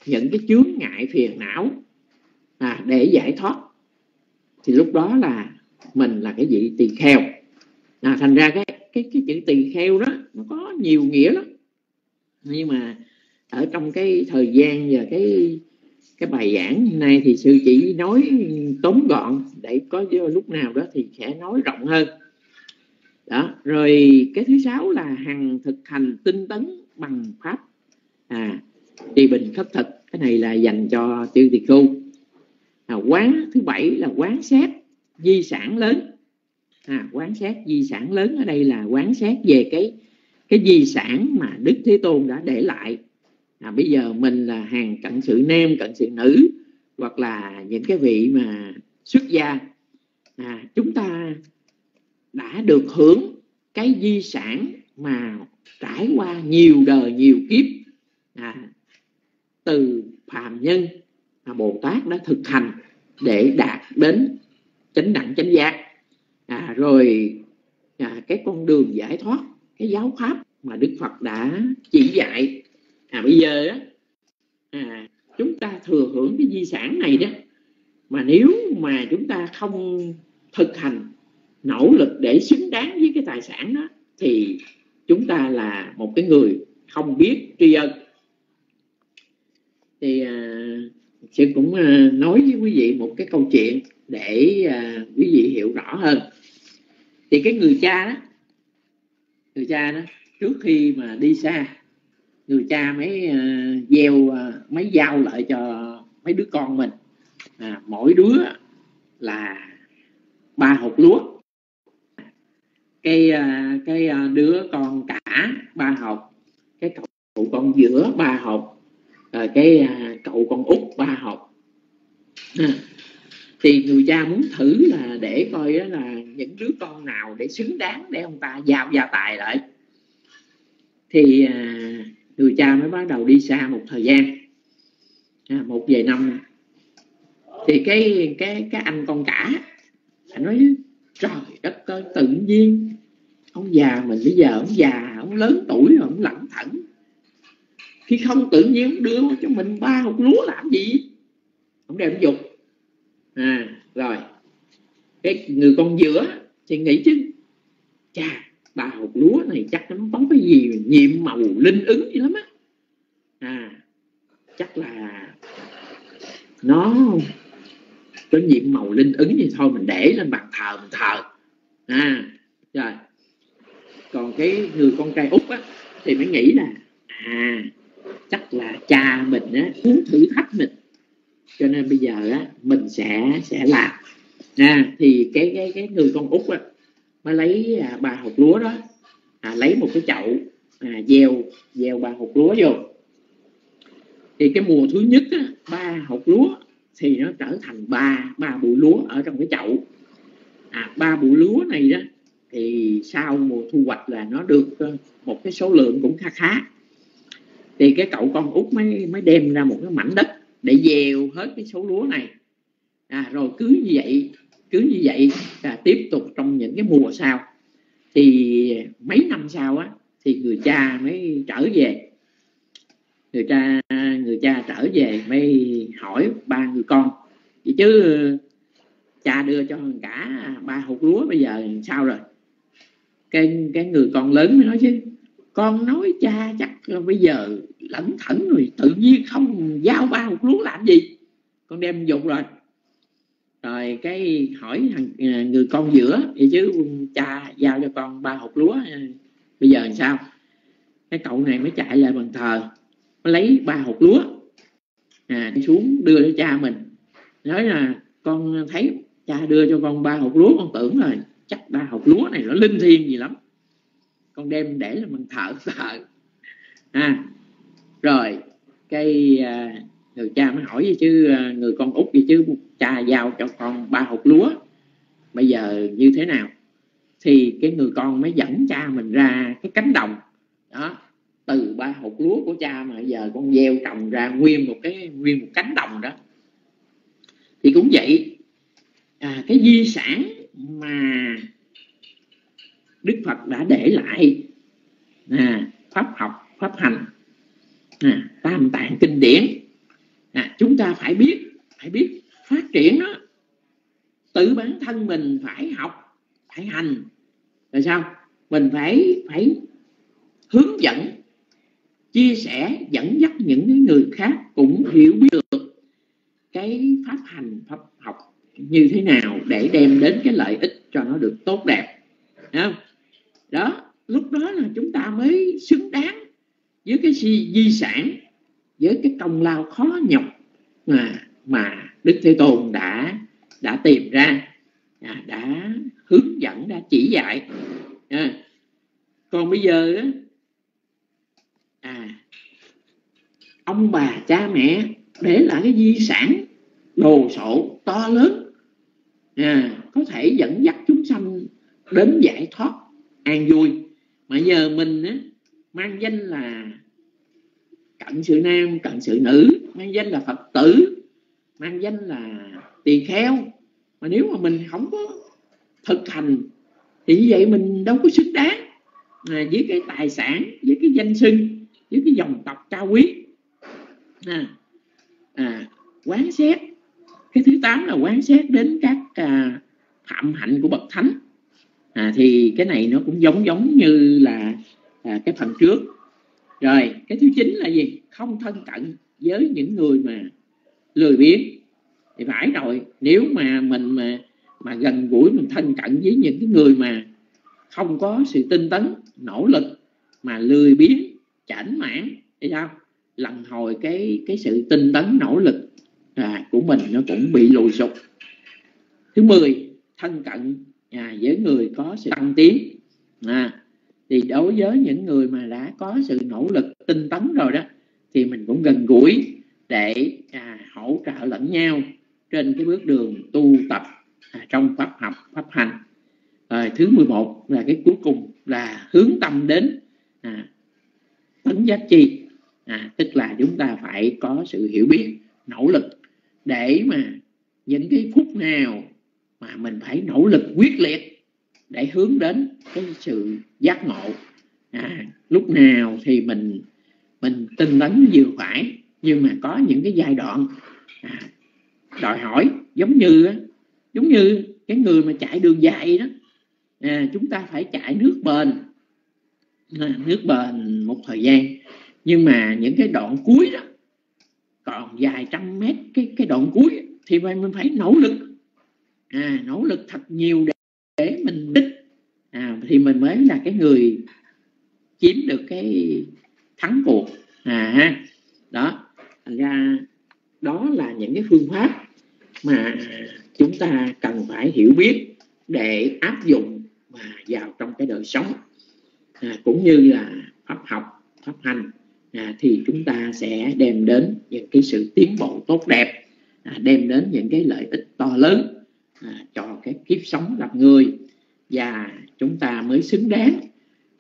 những cái chướng ngại phiền não à, để giải thoát thì lúc đó là mình là cái vị tỳ kheo. À, thành ra cái cái cái chữ tỳ kheo đó nó có nhiều nghĩa lắm. Nhưng mà ở trong cái thời gian và cái cái bài giảng hôm nay thì sư chỉ nói tóm gọn để có lúc nào đó thì sẽ nói rộng hơn. Đó rồi cái thứ sáu là hằng thực hành tinh tấn bằng pháp. À trì bình khất thực cái này là dành cho chư tỳ khu à, quán thứ bảy là quán xét di sản lớn. À, quán xét di sản lớn ở đây là quán xét về cái cái di sản mà đức thế tôn đã để lại à, bây giờ mình là hàng cận sự nam cận sự nữ hoặc là những cái vị mà xuất gia. À, chúng ta đã được hưởng cái di sản mà trải qua nhiều đời nhiều kiếp à, từ phàm nhân mà bồ tát đã thực hành để đạt đến chánh đẳng chánh giác. À, rồi à, cái con đường giải thoát cái giáo pháp mà đức phật đã chỉ dạy à bây giờ á à, chúng ta thừa hưởng cái di sản này đó. Mà nếu mà chúng ta không thực hành nỗ lực để xứng đáng với cái tài sản đó thì chúng ta là một cái người không biết tri ân. Thì à, sẽ cũng à, nói với quý vị một cái câu chuyện để à, quý vị hiểu rõ hơn. Thì cái người cha đó người cha đó trước khi mà đi xa người cha mới uh, gieo ờ, uh, mấy giao lại cho mấy đứa con mình. À, mỗi đứa là ba hộp lúa. Cái uh, cái uh, đứa con cả ba hộp cái cậu con giữa ba hộp uh, cái uh, cậu con út ba hộp. À, thì người cha muốn thử là để coi đó là những đứa con nào để xứng đáng để ông ta giao gia tài lại. Thì người cha mới bắt đầu đi xa một thời gian. À, một vài năm. Thì cái cái cái anh con cả anh nói trời đất ơi tự nhiên ông già mình bây giờ ông già ông lớn tuổi rồi ông lẳng thẳng. Khi không tự nhiên đưa cho mình ba hột lúa làm gì? Ông đem dục. À rồi. Cái người con giữa thì nghĩ chứ chà ba hột lúa này chắc nó có cái gì nhiệm màu linh ứng gì lắm á. À chắc là nó có nhiệm màu linh ứng thì thôi mình để lên bàn thờ mình thờ. À rồi. Còn cái người con trai út á thì mới nghĩ là à chắc là cha mình á muốn thử thách mình. Cho nên bây giờ á mình sẽ sẽ làm. À, thì cái cái cái người con út á mới lấy à, ba hột lúa đó. À, lấy một cái chậu à, gieo gieo ba hột lúa vô. Thì cái mùa thứ nhất á, ba hột lúa thì nó trở thành ba ba bụi lúa ở trong cái chậu. À ba bụi lúa này đó thì sau mùa thu hoạch là nó được ờ, một cái số lượng cũng khá khá. Thì cái cậu con út mới mới đem ra một cái mảnh đất để gieo hết cái số lúa này. À, rồi cứ như vậy cứ như vậy là tiếp tục trong những cái mùa sau. Thì mấy năm sau á, thì người cha mới trở về. Người cha người cha trở về mới hỏi ba người con. Vậy chứ, cha đưa cho cả ba hột lúa bây giờ sao rồi? Cái cái người con lớn mới nói chứ, con nói cha chắc là bây giờ lẩn thẩn rồi, tự nhiên không giao ba hột lúa làm gì? Con đem dụng rồi rồi cái hỏi thằng à, người con giữa vậy chứ cha giao cho con ba hột lúa à, bây giờ làm sao? Cái cậu này mới chạy lại bàn thờ mới lấy ba hột lúa à, đi xuống đưa cho cha mình. Nói là con thấy cha đưa cho con ba hột lúa con tưởng rồi chắc ba hột lúa này nó linh thiêng gì lắm. Con đem để là mình thợ thợ à rồi cái à, người cha mới hỏi gì chứ à, người con út gì chứ cha giao cho con ba hột lúa. Bây giờ như thế nào? Thì cái người con mới dẫn cha mình ra cái cánh đồng. Đó từ ba hột lúa của cha mà giờ con gieo trồng ra nguyên một cái nguyên một cánh đồng đó. Thì cũng vậy à, cái di sản mà Đức Phật đã để lại à, pháp học pháp hành à, tam tạng kinh điển à, chúng ta phải biết phải biết phát triển nó tự bản thân mình phải học, phải hành. Rồi sao? Mình phải phải hướng dẫn, chia sẻ, dẫn dắt những người khác cũng hiểu biết được cái pháp hành, pháp học như thế nào để đem đến cái lợi ích cho nó được tốt đẹp. Không? đó, lúc đó là chúng ta mới xứng đáng với cái di sản, với cái công lao khó nhọc mà mà đức thế tôn đã đã tìm ra à, đã hướng dẫn đã chỉ dạy. À, còn bây giờ à ông bà cha mẹ để lại cái di sản đồ sộ to lớn à, có thể dẫn dắt chúng sanh đến giải thoát an vui. Mà giờ mình á, mang danh là cận sự nam cận sự nữ mang danh là phật tử mang danh là tỳ kheo mà nếu mà mình không có thực hành thì như vậy mình đâu có xứng đáng. À, với cái tài sản với cái danh xưng với cái dòng tộc cao quý. À, à, quán xét. Cái thứ tám là quán xét đến các à, phạm hạnh của bậc thánh. À, thì cái này nó cũng giống giống như là à, cái phần trước. Rồi cái thứ chín là gì? Không thân cận với những người mà lười biếng. Thì phải rồi nếu mà mình mà mà gần gũi mình thân cận với những cái người mà không có sự tinh tấn nỗ lực mà lười biếng chảnh mãn thì sao? Lần hồi cái cái sự tinh tấn nỗ lực à, của mình nó cũng bị lùi sụp. thứ mười thân cận à, với người có sự tăng tiến. À, thì đối với những người mà đã có sự nỗ lực tinh tấn rồi đó thì mình cũng gần gũi để à, hỗ trợ lẫn nhau trên cái bước đường tu tập à, trong pháp học pháp hành. À, thứ 11 là cái cuối cùng là hướng tâm đến à, tấn giác chi à, tức là chúng ta phải có sự hiểu biết nỗ lực để mà những cái phút nào mà mình phải nỗ lực quyết liệt để hướng đến cái sự giác ngộ. À, lúc nào thì mình mình tinh tấn vừa phải nhưng mà có những cái giai đoạn à, đòi hỏi giống như giống như cái người mà chạy đường dài đó à, chúng ta phải chạy nước bền à, nước bền một thời gian. Nhưng mà những cái đoạn cuối đó còn vài trăm mét cái cái đoạn cuối thì mình phải nỗ lực à, nỗ lực thật nhiều để, để mình đích à, thì mình mới là cái người chiếm được cái thắng cuộc à đó thành ra đó là những cái phương pháp mà chúng ta cần phải hiểu biết để áp dụng vào trong cái đời sống. À, cũng như là pháp học pháp hành à, thì chúng ta sẽ đem đến những cái sự tiến bộ tốt đẹp à, đem đến những cái lợi ích to lớn à, cho cái kiếp sống làm người. Và chúng ta mới xứng đáng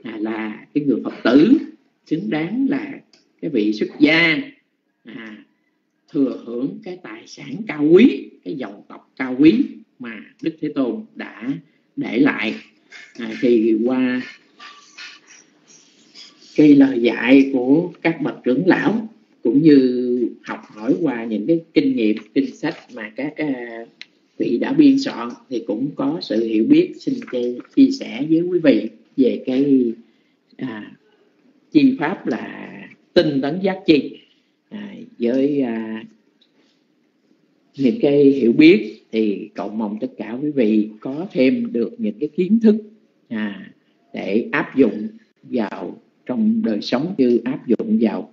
à, là cái người phật tử xứng đáng là cái vị xuất gia à, thừa hưởng cái tài sản cao quý cái dòng tộc cao quý mà đức thế tôn đã để lại. À, thì qua cái lời dạy của các bậc trưởng lão cũng như học hỏi qua những cái kinh nghiệm kinh sách mà các à, vị đã biên soạn thì cũng có sự hiểu biết xin chia sẻ với quý vị về cái à, chi pháp là tinh tấn giác chi với à, những cái hiểu biết thì cậu mong tất cả quý vị có thêm được những cái kiến thức à, để áp dụng vào trong đời sống như áp dụng vào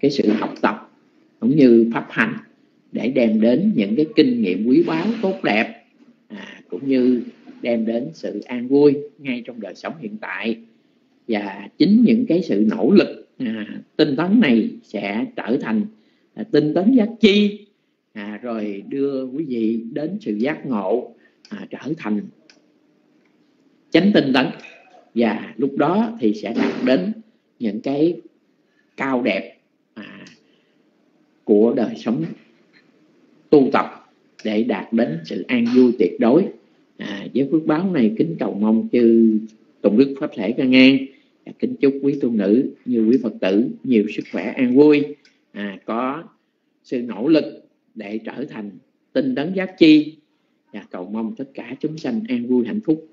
cái sự học tập cũng như pháp hành để đem đến những cái kinh nghiệm quý báu tốt đẹp à, cũng như đem đến sự an vui ngay trong đời sống hiện tại. Và chính những cái sự nỗ lực à, tinh tấn này sẽ trở thành à, tinh tấn giác chi. À, rồi đưa quý vị đến sự giác ngộ à, trở thành chánh tinh tấn. Và lúc đó thì sẽ đạt đến những cái cao đẹp à, của đời sống tu tập để đạt đến sự an vui tuyệt đối. À, với phước báo này kính cầu mong chư tụng đức pháp thể ca ngang. Kính chúc quý tu nữ như quý phật tử nhiều sức khỏe an vui à, có sự nỗ lực để trở thành tinh tấn giác chi. Và cầu mong tất cả chúng sanh an vui hạnh phúc.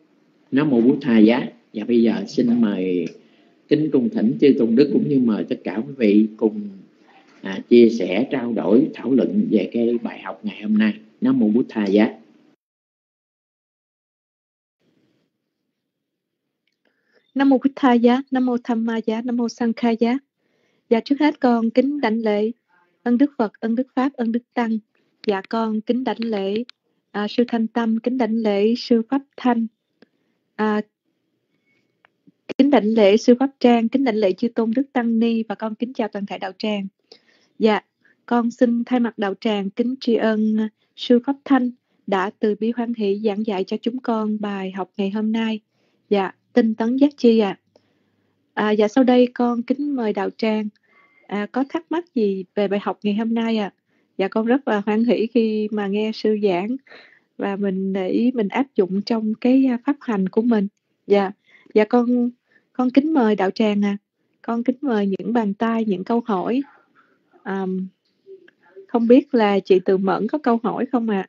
Nam mô bút tha giá. Và bây giờ xin mời kính cùng thỉnh chư tôn đức cũng như mời tất cả quý vị cùng à, chia sẻ trao đổi thảo luận về cái bài học ngày hôm nay. Nam mô bút tha giá. Nam mô Bụt tha giá nam mô tham ma giá nam mô sang kha giá dạ trước hết con kính đảnh lễ ân đức phật ân đức pháp ân đức tăng dạ con kính đảnh lễ à, sư thanh tâm kính đảnh lễ sư pháp thanh à, kính đảnh lễ sư pháp trang kính đảnh lễ chư tôn đức tăng ni và con kính chào toàn thể đạo tràng Dạ, con xin thay mặt đạo tràng kính tri ân sư Pháp Thanh đã từ bi hoan hỷ giảng dạy cho chúng con bài học ngày hôm nay. Dạ, tinh tấn giác chi ạ. À à, dạ sau đây con kính mời đạo tràng à, có thắc mắc gì về bài học ngày hôm nay ạ? À? Dạ con rất là hoan hỷ khi mà nghe sư giảng và mình để mình áp dụng trong cái à, pháp hành của mình. Dạ, dạ con con kính mời đạo tràng à. Con kính mời những bàn tay, những câu hỏi À, không biết là chị Từ Mẫn có câu hỏi không ạ?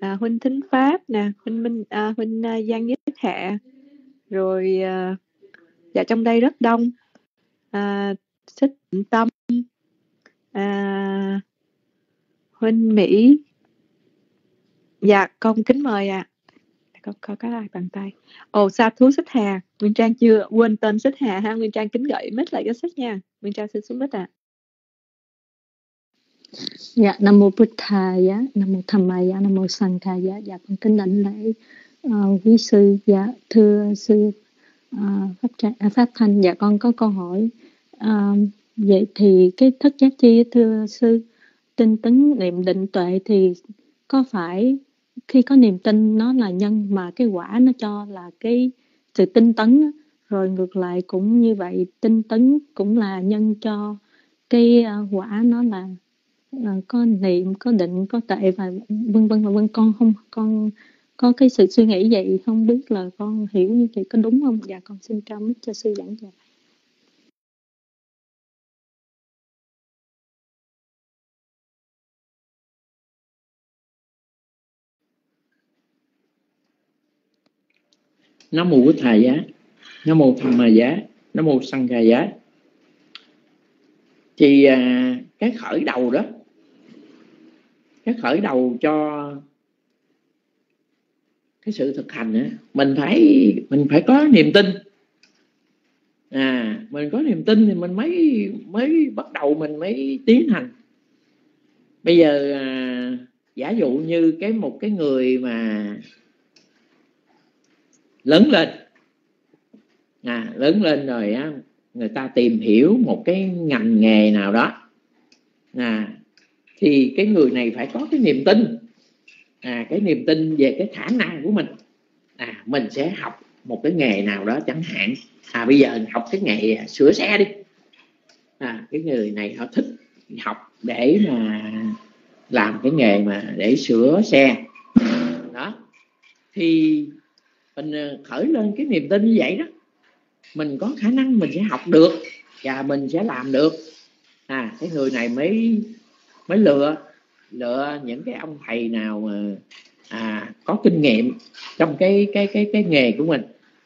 À? à, Huynh Thính Pháp nè, Huynh Minh, à, Huynh à, Giang Nhất Hạ, rồi à, dạ trong đây rất đông, à, Xích Tâm, à, Huynh Mỹ, dạ con kính mời ạ. À. Có, có có ai bàn tay ồ sa thú xích hà nguyên trang chưa quên tên xích hà ha nguyên trang kính gợi mít lại cho xích nha nguyên trang xin xuống mít ạ à. Dạ, Nam Mô Bụt Thà giá, Nam Mô Tham Ma giá, Nam Mô Sang Kha giá. Dạ, con kính lãnh lễ uh, quý sư, dạ, thưa sư uh, Pháp, Tra, à, Pháp à, Thanh, dạ con có câu hỏi. à, vậy thì cái thất giác chi thưa sư, tinh tấn niệm định tuệ thì có phải khi có niềm tin nó là nhân mà cái quả nó cho là cái sự tinh tấn rồi ngược lại cũng như vậy tinh tấn cũng là nhân cho cái à, quả nó là à, có niệm có định có tệ và vân vân và vân con không con có cái sự suy nghĩ vậy không biết là con hiểu như vậy có đúng không? Dạ con xin trao mic cho sư giảng dạy. Nó mô của Thầy giá. Nó mô Tham Ma giá. Nó mô săn Ca giá. Thì à, cái khởi đầu đó cái khởi đầu cho cái sự thực hành á mình phải mình phải có niềm tin. À mình có niềm tin thì mình mới mới bắt đầu mình mới tiến hành. Bây giờ à, giả dụ như cái một cái người mà lớn lên à lớn lên rồi á người ta tìm hiểu một cái ngành nghề nào đó à thì cái người này phải có cái niềm tin à cái niềm tin về cái khả năng của mình. À mình sẽ học một cái nghề nào đó chẳng hạn. À bây giờ học cái nghề à, sửa xe đi. À cái người này họ thích học để mà làm cái nghề mà để sửa xe. Đó. Thì mình à, khởi lên cái niềm tin như vậy đó. Mình có khả năng mình sẽ học được và mình sẽ làm được. À cái người này mới mới lựa lựa những cái ông thầy nào mà à, có kinh nghiệm trong cái cái cái cái nghề của mình.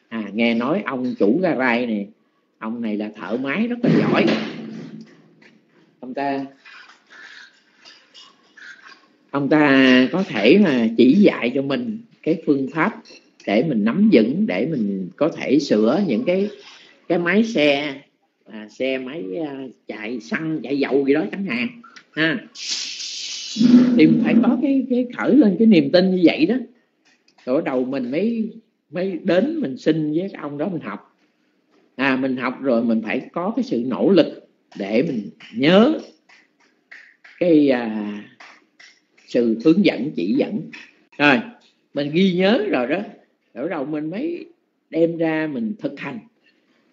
À nghe nói ông chủ garage này ông này là thợ máy rất là giỏi. Ông ta ông ta có thể là chỉ dạy cho mình cái phương pháp để mình nắm vững để mình có thể sửa những cái cái máy xe à, xe máy à, chạy xăng chạy dầu gì đó chẳng hạn ha thì phải có cái cái khởi lên cái niềm tin như vậy đó. Rồi đầu mình mới mới đến mình xin với ông đó mình học. À mình học rồi mình phải có cái sự nỗ lực để mình nhớ cái à, sự hướng dẫn chỉ dẫn. Rồi mình ghi nhớ rồi đó. Rồi đầu mình mới đem ra mình thực hành.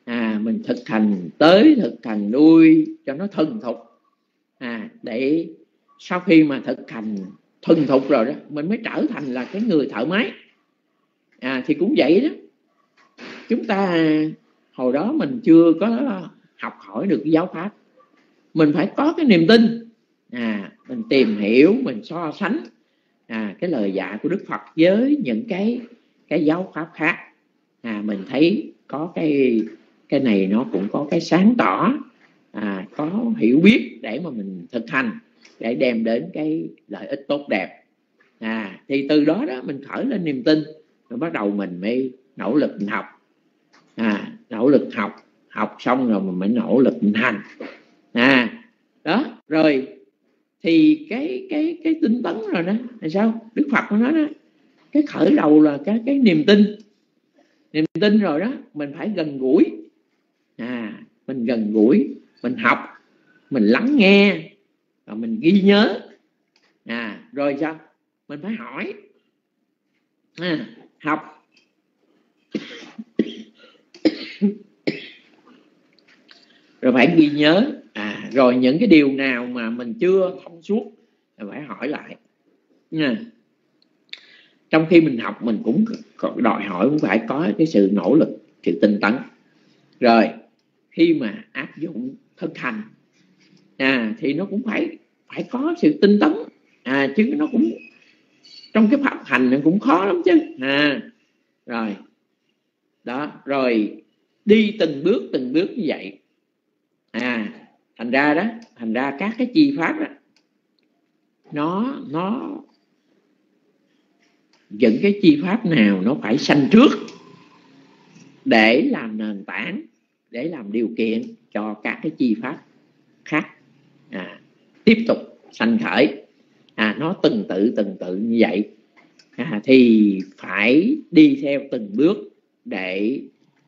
À mình thực hành tới thực hành đuôi cho nó thuần thục. À để sau khi mà thực hành thuần thục rồi đó mình mới trở thành là cái người thợ máy. À thì cũng vậy đó. Chúng ta hồi đó mình chưa có học hỏi được giáo pháp. Mình phải có cái niềm tin. À mình tìm hiểu mình so sánh à cái lời dạy của đức phật với những cái cái giáo pháp khác. À mình thấy có cái cái này nó cũng có cái sáng tỏ à, có hiểu biết để mà mình thực hành để đem đến cái lợi ích tốt đẹp. À thì từ đó đó mình khởi lên niềm tin, rồi bắt đầu mình mới nỗ lực mình học. À nỗ lực học học xong rồi mình mới nỗ lực mình hành. À đó, rồi thì cái cái cái tinh tấn rồi đó, là sao? Đức phật nói đó, cái khởi đầu là cái cái niềm tin. Niềm tin rồi đó, mình phải gần gũi. À mình gần gũi, mình học, mình lắng nghe và mình ghi nhớ. À rồi sao? Mình phải hỏi. À, học. Rồi phải ghi nhớ. À rồi những cái điều nào mà mình chưa thông suốt là phải hỏi lại. Nha trong khi mình học mình cũng đòi hỏi cũng phải có cái sự nỗ lực sự tinh tấn. Rồi khi mà áp dụng thực hành à, thì nó cũng phải phải có sự tinh tấn. À, chứ nó cũng trong cái pháp hành nó cũng khó lắm chứ. À, rồi. Đó rồi. Đi từng bước từng bước như vậy. À thành ra đó thành ra các cái chi pháp đó nó nó những cái chi pháp nào nó phải sanh trước để làm nền tảng để làm điều kiện cho các cái chi pháp khác à, tiếp tục sanh khởi. À, nó từng tự từng tự như vậy. À, thì phải đi theo từng bước để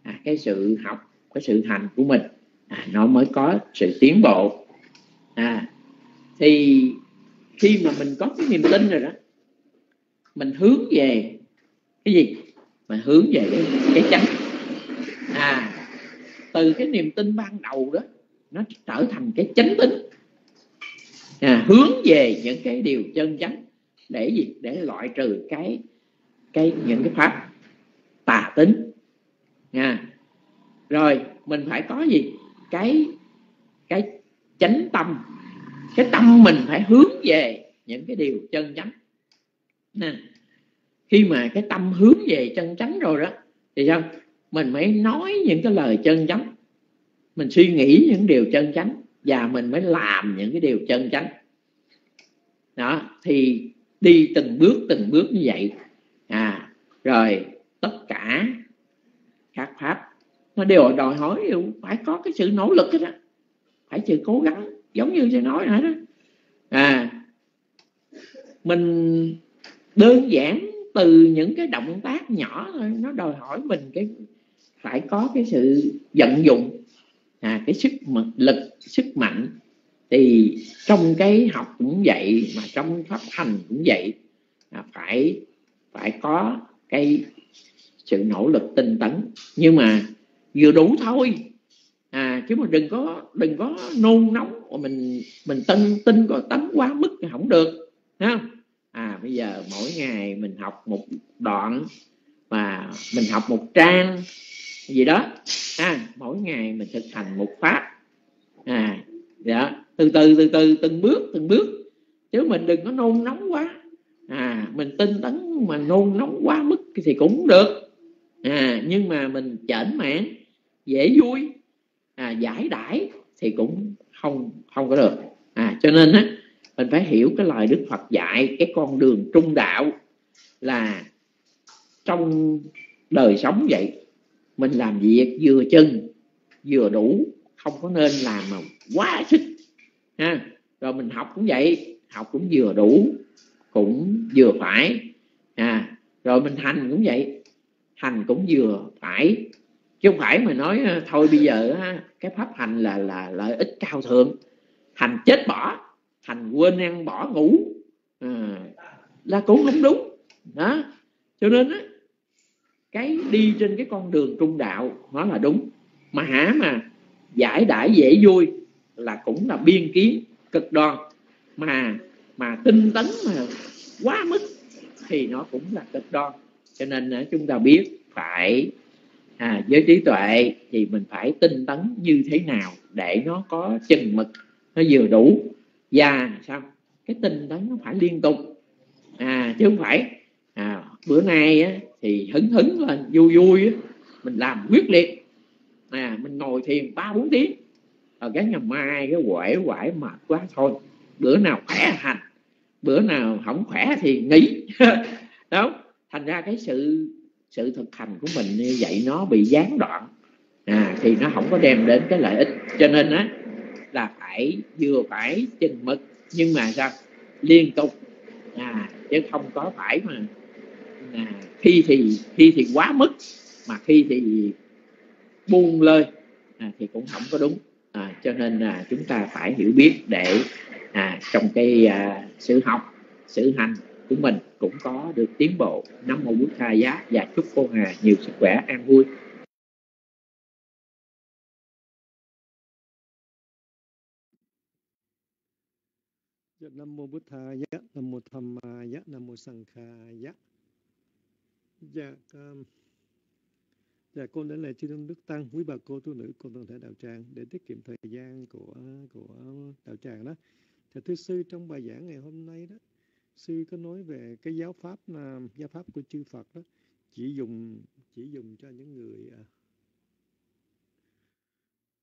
à, cái sự học cái sự hành của mình à, nó mới có sự tiến bộ. À, thì khi mà mình có cái niềm tin rồi đó mình hướng về cái gì? Mà hướng về cái, cái chánh. À từ cái niềm tin ban đầu đó nó trở thành cái chánh tính à, hướng về những cái điều chân chánh để gì? Để loại trừ cái cái những cái pháp tà tính. Nha. Rồi mình phải có gì? Cái cái chánh tâm. Cái tâm mình phải hướng về những cái điều chân chánh. Nè khi mà cái tâm hướng về chân chánh rồi đó thì sao? Mình mới nói những cái lời chân chánh. Mình suy nghĩ những điều chân chánh và mình mới làm những cái điều chân chánh. Đó, thì đi từng bước từng bước như vậy. À rồi tất cả các pháp, nó đều đòi hỏi ừ, phải có cái sự nỗ lực hết á. Phải sự cố gắng, giống như tôi nói nãy đó. À mình đơn giản từ những cái động tác nhỏ thôi, nó đòi hỏi mình cái, phải có cái sự vận dụng à, cái sức lực sức mạnh thì trong cái học cũng vậy mà trong pháp hành cũng vậy à, phải phải có cái sự nỗ lực tinh tấn. Nhưng mà vừa đủ thôi. À chứ mà đừng có đừng có nôn nóng mà mình mình tin tin có tấn quá mức thì không được ha à bây giờ mỗi ngày mình học một đoạn và mình học một trang gì đó. À, mỗi ngày mình thực hành một pháp. À dạ từ từ từ từ từng bước từng bước. Chứ mình đừng có nôn nóng quá. À mình tinh tấn mà nôn nóng quá mức thì cũng được. À nhưng mà mình chảnh mãn dễ vui à, giải đãi thì cũng không không có được. À cho nên á mình phải hiểu cái lời đức phật dạy cái con đường trung đạo là trong đời sống vậy mình làm việc vừa chân vừa đủ không có nên làm mà quá sức ha. Rồi mình học cũng vậy học cũng vừa đủ cũng vừa phải à rồi mình hành cũng vậy hành cũng vừa phải. Chứ không phải mà nói ờ, thôi bây giờ cái pháp hành là là lợi ích cao thượng. Hành chết bỏ hành quên ăn bỏ ngủ à, là cũng không đúng đó. Cho nên á cái đi trên cái con đường trung đạo nó là đúng. Mà hả mà giải đãi dễ vui là cũng là biên kiến cực đoan. Mà mà tinh tấn mà quá mức thì nó cũng là cực đoan. Cho nên à, chúng ta biết phải à, với trí tuệ thì mình phải tinh tấn như thế nào để nó có chừng mực nó vừa đủ. Và sao? Cái tinh tấn nó phải liên tục. À chứ không phải. À, bữa nay á, thì hứng hứng lên vui vui mình làm quyết liệt. À mình ngồi thiền ba bốn tiếng. Ở cái ngày mai cái quẩy quải mệt quá thôi. Bữa nào khỏe hành bữa nào không khỏe thì nghỉ. Đó. Thành ra cái sự sự thực hành của mình như vậy nó bị gián đoạn. À, thì nó không có đem đến cái lợi ích. Cho nên á là phải vừa phải chừng mực. Nhưng mà sao? Liên tục. À, chứ không có phải mà à, khi thì khi thì quá mức mà khi thì buông lơi. À, thì cũng không có đúng. À, cho nên là chúng ta phải hiểu biết để à, trong cái à, sự học sự hành của mình cũng có được tiến bộ. Năm mô bút tha giá và chúc cô hà nhiều sức khỏe an vui. Dạ, Nam mô Bụt Thà Nam mô Tham Ma Nam mô Sang Kha Dạ, um, dạ con đến lễ chư tôn đức tăng, quý bà cô tu nữ cùng toàn thể đạo tràng để tiết kiệm thời gian của của đạo tràng đó. Thì thưa sư trong bài giảng ngày hôm nay đó, sư có nói về cái giáo pháp là giáo pháp của chư Phật đó. Chỉ dùng chỉ dùng cho những người à,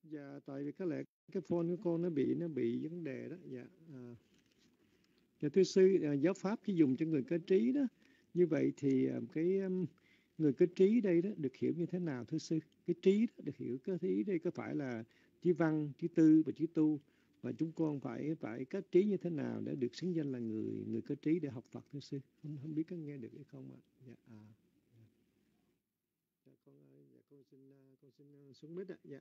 dạ tại vì có lẽ cái phone của con nó bị nó bị vấn đề đó. Dạ à, dạ thưa sư à, giáo pháp chỉ dùng cho người có trí đó như vậy thì ờ, cái người có trí đây đó được hiểu như thế nào thưa sư? Cái trí đó, được hiểu cái trí đây có phải là trí văn trí tư và trí tu? Và chúng con phải phải có trí như thế nào để được xứng danh là người người có trí để học Phật thưa sư? Không không biết có nghe được hay không ạ? Dạ à dạ. dạ con dạ con xin à, con xin à, xuống mic ạ. Dạ.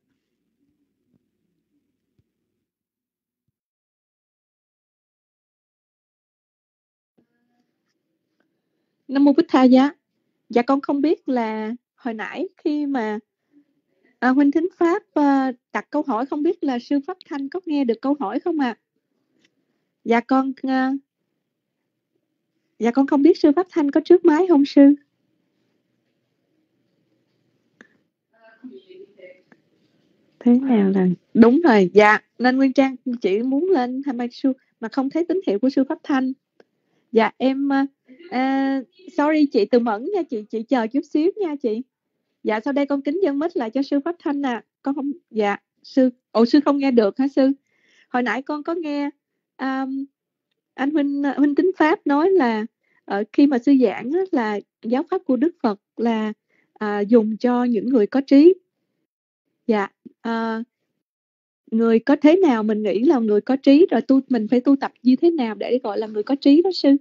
Nam mô Bích Tha Giá. Dạ con không biết là hồi nãy khi mà à, huynh thính pháp à, đặt câu hỏi không biết là sư pháp thanh có nghe được câu hỏi không ạ? À? Dạ con à, dạ con không biết sư pháp thanh có trước máy không sư? thế nào là đúng rồi dạ nên nguyên trang chỉ muốn lên hai mai sư mà không thấy tín hiệu của sư pháp thanh dạ em à, uh, sorry chị từ mẫn nha chị chị chờ chút xíu nha chị. Dạ sau đây con kính dân mít lại cho sư pháp thanh nè. À. con không dạ sư ồ sư không nghe được hả sư? Hồi nãy con có nghe um, anh huynh huynh tính pháp nói là ở khi mà sư giảng á, là giáo pháp của đức phật là à, dùng cho những người có trí. Dạ à, người có thế nào mình nghĩ là người có trí rồi tu mình phải tu tập như thế nào để gọi là người có trí đó sư?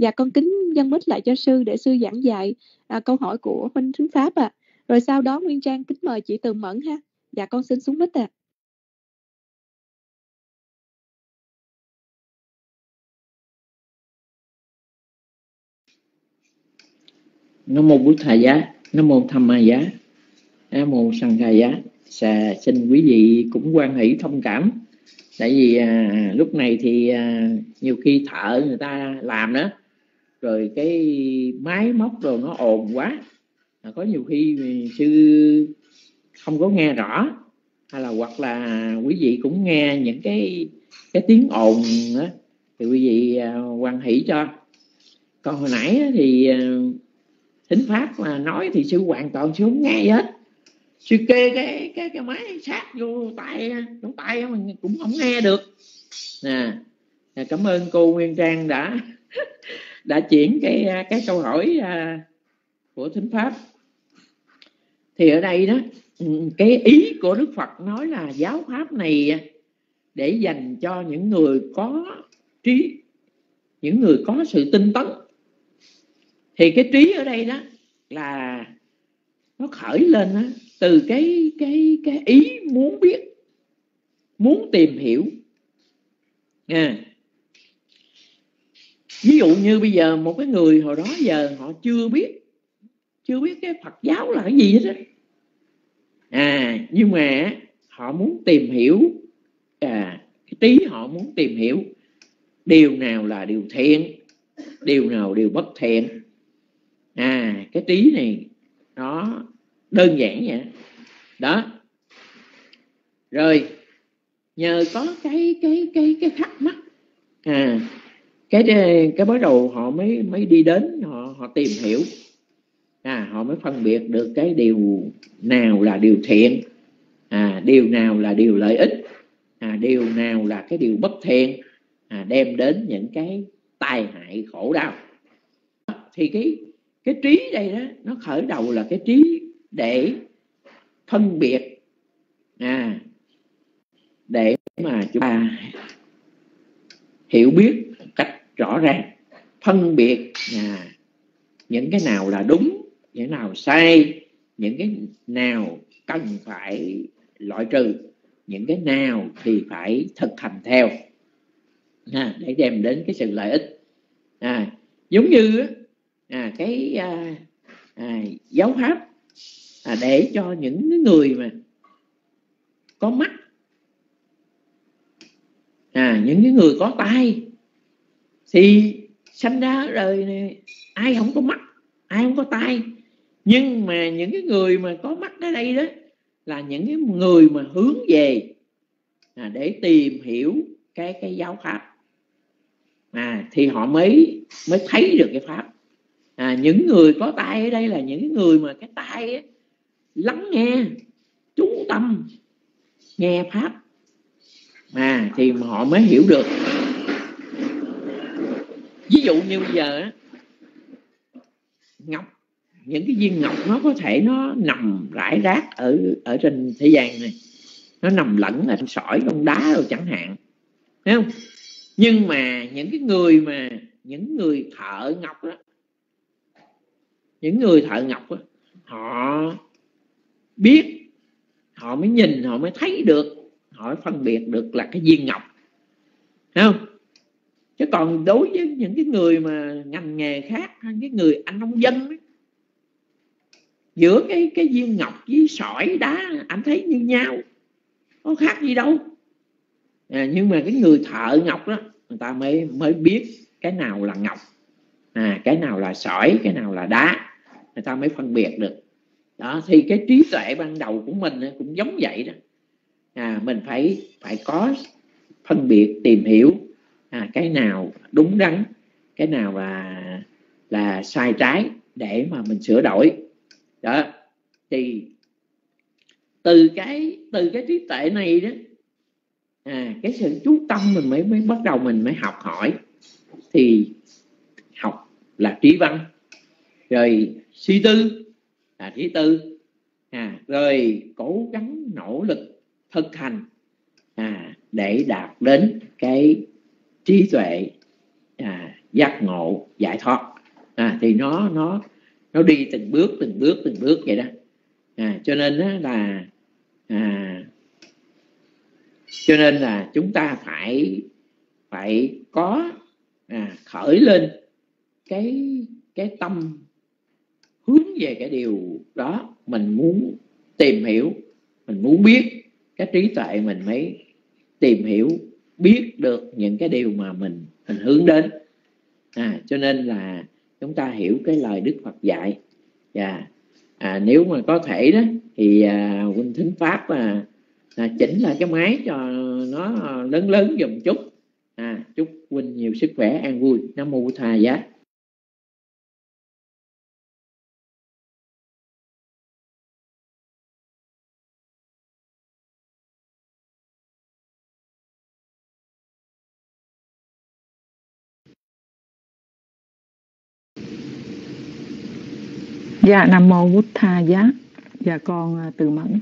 Dạ con kính dân mít lại cho sư để sư giảng dạy à, câu hỏi của huynh thính pháp ạ à. rồi sau đó nguyên trang kính mời chị từ mẫn ha dạ con xin xuống mít ạ à. nam mô bút thầy giá nam mô tham ma giá nam mô sanh khai giá Xà, xin quý vị cũng quan hỷ thông cảm tại vì à, lúc này thì à, nhiều khi thợ người ta làm đó rồi cái máy móc rồi nó ồn quá. À, có nhiều khi sư không có nghe rõ. Hay là hoặc là quý vị cũng nghe những cái cái tiếng ồn đó thì quý vị à, quan hỷ cho. Còn hồi nãy thì à, thính pháp mà nói thì sư hoàn toàn sư không nghe hết. Sư kê cái cái cái máy sát vô tay trong tay mình cũng không nghe được. Nè cảm ơn cô Nguyên Trang đã đã chuyển cái à, cái câu hỏi à, của thính pháp thì ở đây đó ừ, cái ý của Đức Phật nói là giáo pháp này để dành cho những người có trí những người có sự tinh tấn thì cái trí ở đây đó là nó khởi lên đó, từ cái cái cái ý muốn biết muốn tìm hiểu à ví dụ như bây giờ một cái người hồi đó giờ họ chưa biết chưa biết cái Phật giáo là cái gì hết á. À nhưng mà họ muốn tìm hiểu à cái trí họ muốn tìm hiểu điều nào là điều thiện, điều nào điều bất thiện. À cái trí này, nó đơn giản vậy. Đó. Rồi, nhờ có cái cái cái cái thắc mắc à cái cái bắt đầu họ mới mới đi đến, họ họ tìm hiểu. À họ mới phân biệt được cái điều nào là điều thiện à điều nào là điều lợi ích à điều nào là cái điều bất thiện à đem đến những cái tai hại khổ đau. Thì cái cái trí đây đó, nó khởi đầu là cái trí để phân biệt à để mà chúng ta hiểu biết rõ ràng phân biệt à, những cái nào là đúng những nào sai những cái nào cần phải loại trừ những cái nào thì phải thực hành theo. À, để đem đến cái sự lợi ích. À, giống như à, cái à, à, giáo pháp à, để cho những người mà có mắt à những cái người có tai thì sanh ra rồi ai không có mắt ai không có tai. Nhưng mà những cái người mà có mắt ở đây đó là những cái người mà hướng về à, để tìm hiểu cái cái giáo pháp. À thì họ mới mới thấy được cái pháp. À, những người có tai ở đây là những người mà cái tai ấy, lắng nghe chú tâm nghe pháp. À thì họ mới hiểu được ví dụ như bây giờ ngọc những cái viên ngọc nó có thể nó nằm rải rác ở ở trên thế gian này. Nó nằm lẫn ở sỏi trong đá rồi chẳng hạn. Thấy không? Nhưng mà những cái người mà những người thợ ngọc đó những người thợ ngọc đó, họ biết họ mới nhìn họ mới thấy được họ phân biệt được là cái viên ngọc. Thấy không? Chứ còn đối với những cái người mà ngành nghề khác hay cái người anh nông dân ấy, giữa cái cái viên ngọc với sỏi đá anh thấy như nhau có khác gì đâu. À, nhưng mà cái người thợ ngọc đó người ta mới mới biết cái nào là ngọc à, cái nào là sỏi cái nào là đá người ta mới phân biệt được. Đó thì cái trí tuệ ban đầu của mình cũng giống vậy đó. À, mình phải phải có phân biệt tìm hiểu à, cái nào đúng đắn cái nào là là sai trái để mà mình sửa đổi. Đó thì từ cái từ cái trí tuệ này đó à, cái sự chú tâm mình mới mới bắt đầu mình mới học hỏi. Thì học là trí văn rồi suy tư là trí tư. À, rồi cố gắng nỗ lực thực hành à, để đạt đến cái trí tuệ à, giác ngộ giải thoát. À, thì nó nó nó đi từng bước từng bước từng bước vậy đó. À, cho nên đó là à, cho nên là chúng ta phải phải có à, khởi lên cái cái tâm hướng về cái điều đó. Mình muốn tìm hiểu mình muốn biết cái trí tuệ mình mới tìm hiểu biết được những cái điều mà mình mình hướng đến. À cho nên là chúng ta hiểu cái lời đức phật dạy. Và à, nếu mà có thể đó thì à, huynh thính pháp à, à, chỉnh lại cái máy cho nó lớn lớn dùm chút. À, chúc huynh nhiều sức khỏe an vui. Nam mô tha giá. Dạ Nam Mô Bút Tha Giá. Dạ con à, từ mẫn.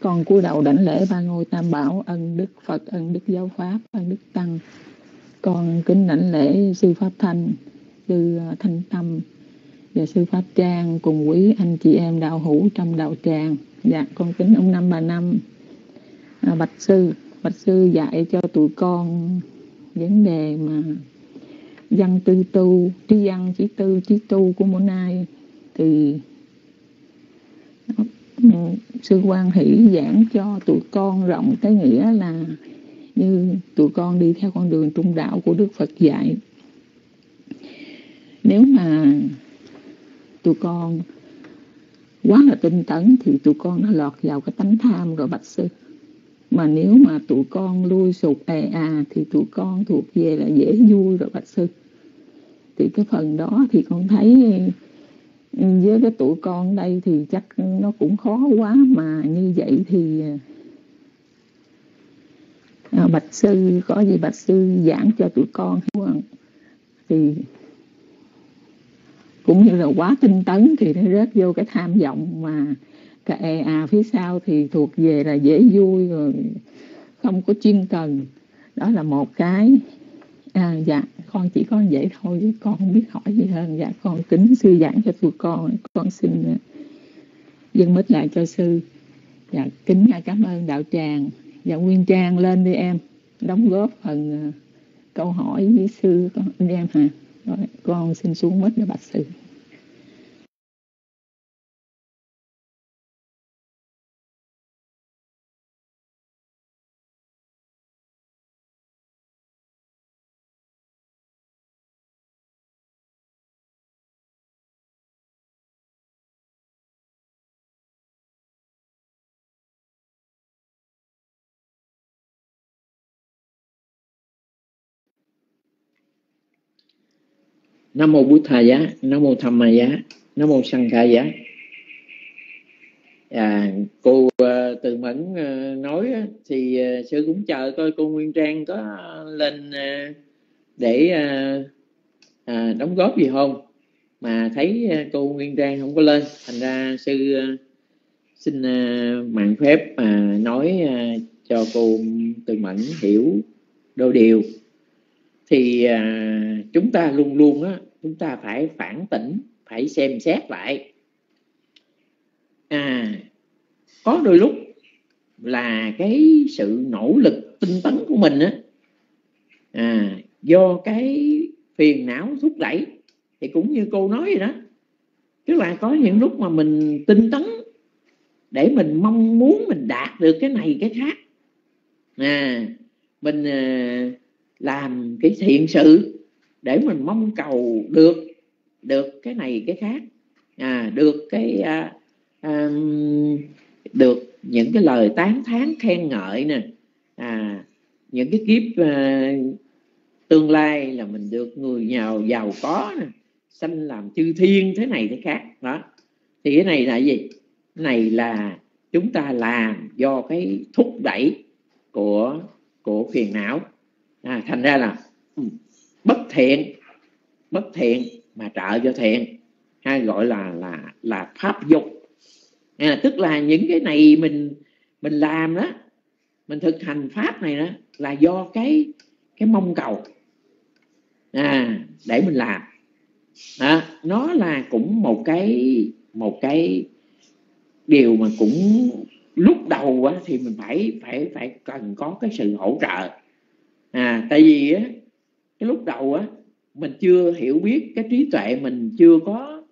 Con cúi đầu đảnh lễ ba ngôi tam bảo Ân Đức Phật, ân Đức Giáo Pháp, ân Đức Tăng. Con kính đảnh lễ Sư Pháp Thanh, Sư à, Thanh Tâm Và Sư Pháp Trang cùng quý anh chị em đạo hữu trong đạo tràng. Dạ con kính ông Năm Bà Năm à, Bạch Sư Bạch Sư dạy cho tụi con vấn đề mà văn tư tu trí văn trí tư trí tu của mỗi ai thì sư quan hỷ giảng cho tụi con rộng cái nghĩa là như tụi con đi theo con đường trung đạo của Đức Phật dạy. Nếu mà tụi con quá là tinh tấn thì tụi con nó lọt vào cái tánh tham rồi bạch sư. Mà nếu mà tụi con lui sụt è à thì tụi con thuộc về là dễ vui rồi bạch sư. Thì cái phần đó thì con thấy với cái tụi con đây thì chắc nó cũng khó quá mà như vậy thì à, bạch sư có gì bạch sư giảng cho tụi con. Thì cũng như là quá tinh tấn thì nó rớt vô cái tham vọng mà cái e à phía sau thì thuộc về là dễ vui rồi không có chuyên cần. Đó là một cái à, dạ con chỉ có vậy thôi con không biết hỏi gì hơn. Dạ con kính sư giảng cho tụi con con xin à, dân dâng mít lại cho sư. Dạ kính ngài cảm ơn đạo tràng. Dạ nguyên trang lên đi em đóng góp phần à, câu hỏi với sư con đi em hả? Rồi con xin xuống mít để bạch sư nam mô bút tha giá nam mô tham ma giá nam mô sanh kha giá. À, cô uh, từ mẫn uh, nói uh, thì uh, sư cũng chờ coi cô nguyên trang có lên uh, để uh, uh, đóng góp gì không? Mà thấy uh, cô nguyên trang không có lên thành ra sư uh, xin uh, mạng phép mà uh, nói uh, cho cô từ mẫn hiểu đôi điều. Thì à, chúng ta luôn luôn á chúng ta phải phản tỉnh phải xem xét lại. À có đôi lúc là cái sự nỗ lực tinh tấn của mình á à, do cái phiền não thúc đẩy thì cũng như cô nói vậy đó. Tức là có những lúc mà mình tinh tấn để mình mong muốn mình đạt được cái này cái khác. À mình à, làm cái thiện sự để mình mong cầu được được cái này cái khác. À, được cái à, à, được những cái lời tán thán khen ngợi nè. À, những cái kiếp à, tương lai là mình được người giàu giàu có nè sanh làm chư thiên thế này thế khác. Đó. Thì cái này là gì? Cái này là chúng ta làm do cái thúc đẩy của của phiền não. À, thành ra là ừ, bất thiện bất thiện mà trợ cho thiện. Hay gọi là là là pháp dục. À, tức là những cái này mình mình làm đó mình thực hành pháp này đó là do cái cái mong cầu. À, để mình làm. À, nó là cũng một cái một cái điều mà cũng lúc đầu á, thì mình phải phải phải cần có cái sự hỗ trợ. À tại vì á, cái lúc đầu á, mình chưa hiểu biết cái trí tuệ mình chưa có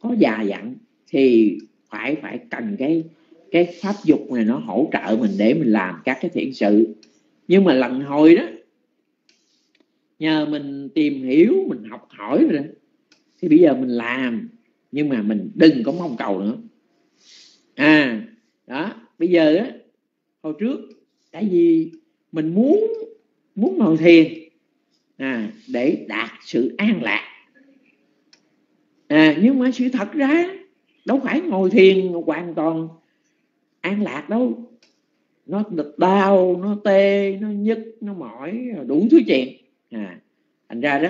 có già dặn, thì phải phải cần cái cái pháp dục này nó hỗ trợ mình để mình làm các cái thiện sự. Nhưng mà lần hồi đó, nhờ mình tìm hiểu, mình học hỏi rồi thì bây giờ mình làm, nhưng mà mình đừng có mong cầu nữa. À đó, bây giờ á, hồi trước, tại vì mình muốn muốn ngồi thiền à, để đạt sự an lạc. À, nhưng mà sự thật ra đâu phải ngồi thiền hoàn toàn an lạc đâu. Nó đau nó tê nó nhức nó mỏi đủ thứ chuyện. À thành ra đó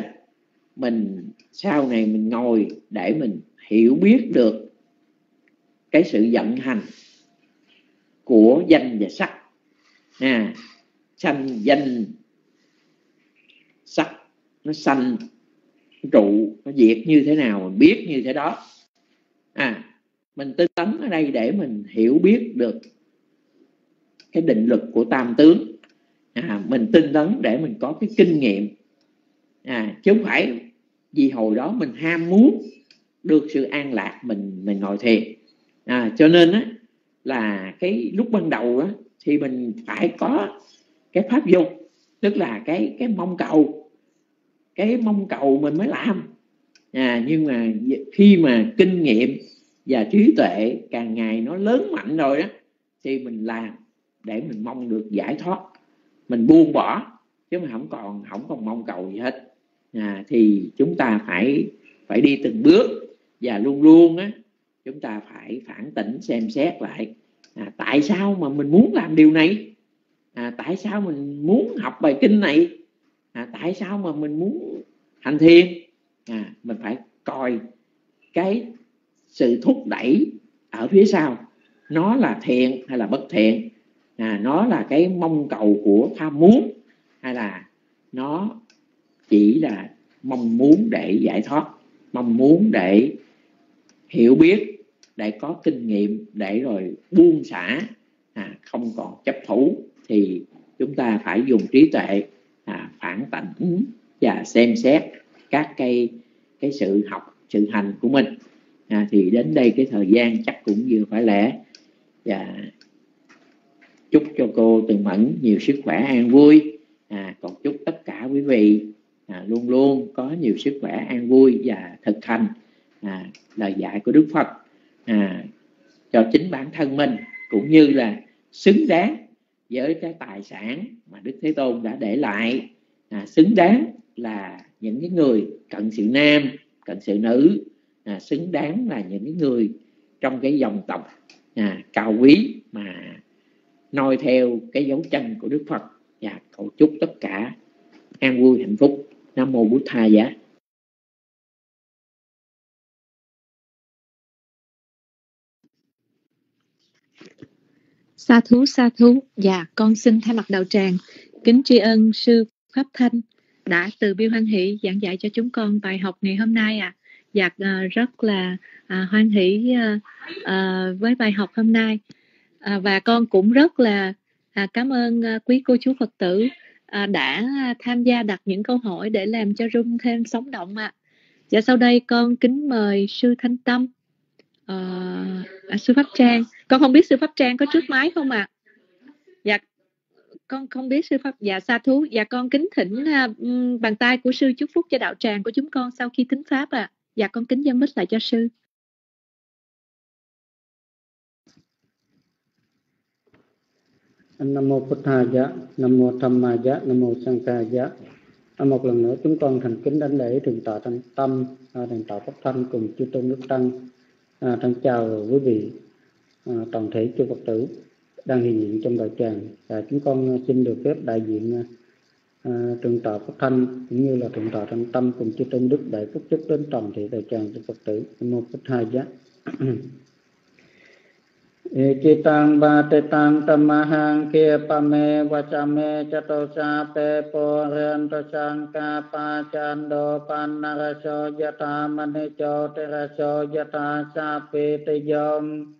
mình sau này mình ngồi để mình hiểu biết được cái sự vận hành của danh và sắc. À, sanh danh sắc nó sanh nó trụ nó diệt như thế nào mình biết như thế đó. À mình tinh tấn ở đây để mình hiểu biết được cái định lực của tam tướng. À, mình tinh tấn để mình có cái kinh nghiệm. À, chứ không phải vì hồi đó mình ham muốn được sự an lạc mình mình ngồi thiền. À, cho nên á là cái lúc ban đầu á thì mình phải có cái pháp dục tức là cái cái mong cầu cái mong cầu mình mới làm. À, nhưng mà khi mà kinh nghiệm và trí tuệ càng ngày nó lớn mạnh rồi đó thì mình làm để mình mong được giải thoát. Mình buông bỏ chứ mà không còn không còn mong cầu gì hết. À, thì chúng ta phải phải đi từng bước và luôn luôn á chúng ta phải phản tỉnh xem xét lại à, tại sao mà mình muốn làm điều này? À, tại sao mình muốn học bài kinh này? À, tại sao mà mình muốn hành thiền? À, mình phải coi cái sự thúc đẩy ở phía sau. Nó là thiện hay là bất thiện? À, nó là cái mong cầu của tham muốn hay là nó chỉ là mong muốn để giải thoát mong muốn để hiểu biết để có kinh nghiệm để rồi buông xả? À, không còn chấp thủ thì chúng ta phải dùng trí tuệ phản tỉnh và xem xét các cái cái sự học sự hành của mình. À, thì đến đây cái thời gian chắc cũng vừa phải lẽ. Và chúc cho cô Từ Mẫn nhiều sức khỏe an vui. À, còn chúc tất cả quý vị à, luôn luôn có nhiều sức khỏe an vui và thực hành à, lời dạy của Đức Phật. À, cho chính bản thân mình cũng như là xứng đáng với cái tài sản mà Đức Thế Tôn đã để lại à, xứng đáng là những cái người cận sự nam cận sự nữ. À, xứng đáng là những cái người trong cái dòng tộc à, cao quý mà noi theo cái dấu chân của Đức Phật. Và cầu chúc tất cả an vui hạnh phúc. Nam mô bút tha giá. Sa thú, sa thú, dạ con xin thay mặt đạo tràng kính tri ân sư Pháp Thanh đã từ biêu hoan hỷ giảng dạy cho chúng con bài học ngày hôm nay ạ. À. Dạ uh, rất là uh, hoan hỷ uh, uh, với bài học hôm nay uh, và con cũng rất là uh, cảm ơn uh, quý cô chú Phật tử uh, đã tham gia đặt những câu hỏi để làm cho room thêm sống động ạ. À. Dạ sau đây con kính mời sư Thanh Tâm, uh, à, sư Pháp Trang. Con không biết sư Pháp Trang có trước máy không ạ? À? Con không biết sư pháp dạ sa thú dạ con kính thỉnh uh, bàn tay của sư chúc phúc cho đạo tràng của chúng con sau khi thính pháp ạ à. dạ con kính dân mít lại cho sư Nam mô Phật Hà Dạ, Nam mô Tham Ma Dạ, Nam mô Sang Ca Dạ. À, một lần nữa chúng con thành kính đánh lễ thượng tọa thanh tâm, à, thượng tọa pháp thanh cùng chư tôn đức tăng. À, thân chào quý vị à, toàn thể chư Phật tử đang hiện diện trong đạo tràng. Và chúng con xin được phép đại diện à, trường tọa pháp thanh cũng như là trường tọa thanh tâm cùng chư tôn đức đại phúc chức đến toàn thể đại tràng cho phật tử. Mô phật hai giác Ikitang batitang tamahang kia pa me vacha me chato sa pe po rian to sang ka pa chan do pan naraso yata mani cho te raso yata sa pe te yom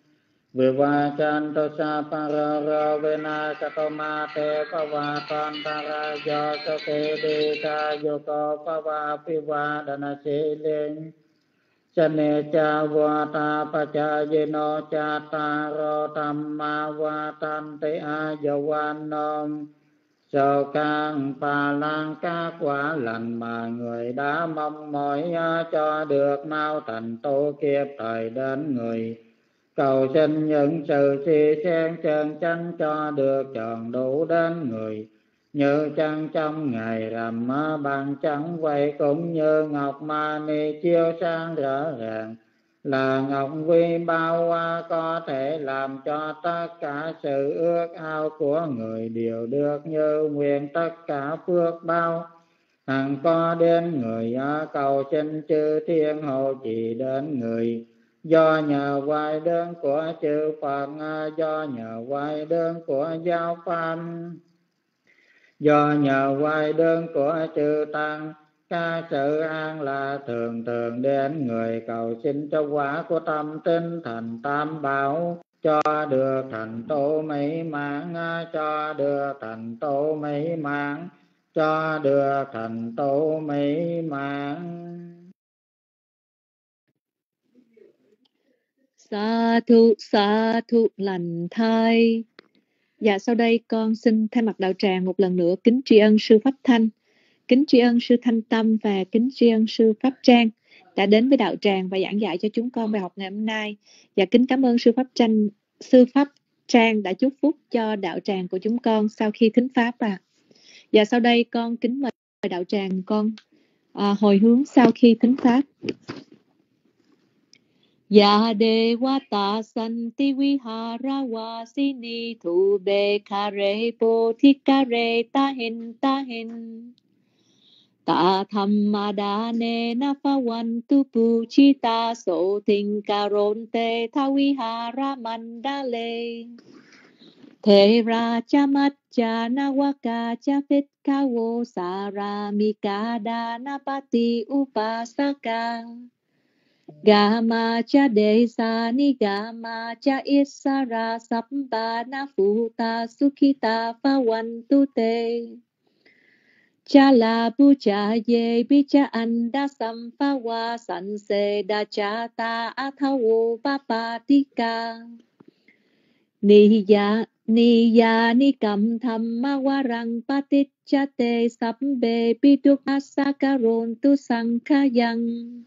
về va chan to sa pa ra ra ve na sa to ma te pa va tan ta ra yo so ke de ta yo ko pa va pi va dana se lên ชเนจาวาตาปจายโนจาตารโรธรรมาวาตันติอายุวันนม Sau càng bà lan các quả lành mà người đã mong mỏi cho được mau thành tu kiếp thời đến người cầu xin những sự si sen chân chánh cho được tròn đủ đến người. Như trăng trong ngày rằm bằng trắng quay cũng như ngọc ma ni chiếu sáng rõ ràng. Là ngọc vi bao hoa có thể làm cho tất cả sự ước ao của người đều được như nguyện tất cả phước bao hằng có đến người cầu xin chư thiên hộ chỉ đến người do nhờ quay đơn của chư Phật, do nhờ quay đơn của giáo pháp do nhờ quay đơn của chư tăng, ca sự an là thường thường đến người cầu xin cho quả của tâm tinh thành tam bảo, cho được thành tố mỹ mãn, cho được thành tố mỹ mãn, cho được thành tố mỹ mãn. Sa thu sa thu lành thai Dạ sau đây con xin thay mặt đạo tràng một lần nữa kính tri ân sư Pháp Thanh, kính tri ân sư Thanh Tâm và kính tri ân sư Pháp Trang đã đến với đạo tràng và giảng dạy cho chúng con bài học ngày hôm nay. Và kính cảm ơn sư Pháp Tranh, sư Pháp Trang đã chúc phúc cho đạo tràng của chúng con sau khi thính pháp à. Và dạ, sau đây con kính mời đạo tràng con à, hồi hướng sau khi thính pháp. ยาเดวตาสันติวิหารวาสินีทูเบคาเรโปธิกาเรตาเห็นตาเห็นตาธรรมดาเนนฟวันตุปูชิตาโสติงการนเตทวิหารมันดาเล เทราจมัจจานาวกาจเฟตคาโวสารามิกาดานปติอุปาสกา Gama cha desa ni gama cha isara sambana futa sukhita pawantu te. Cha la bu cha ye bi cha anda sampawa san se da cha ta athawo papatika. Ni ya ni ya ni kam thamma warang patit cha te sambe biduk asakaron tu sankhayang.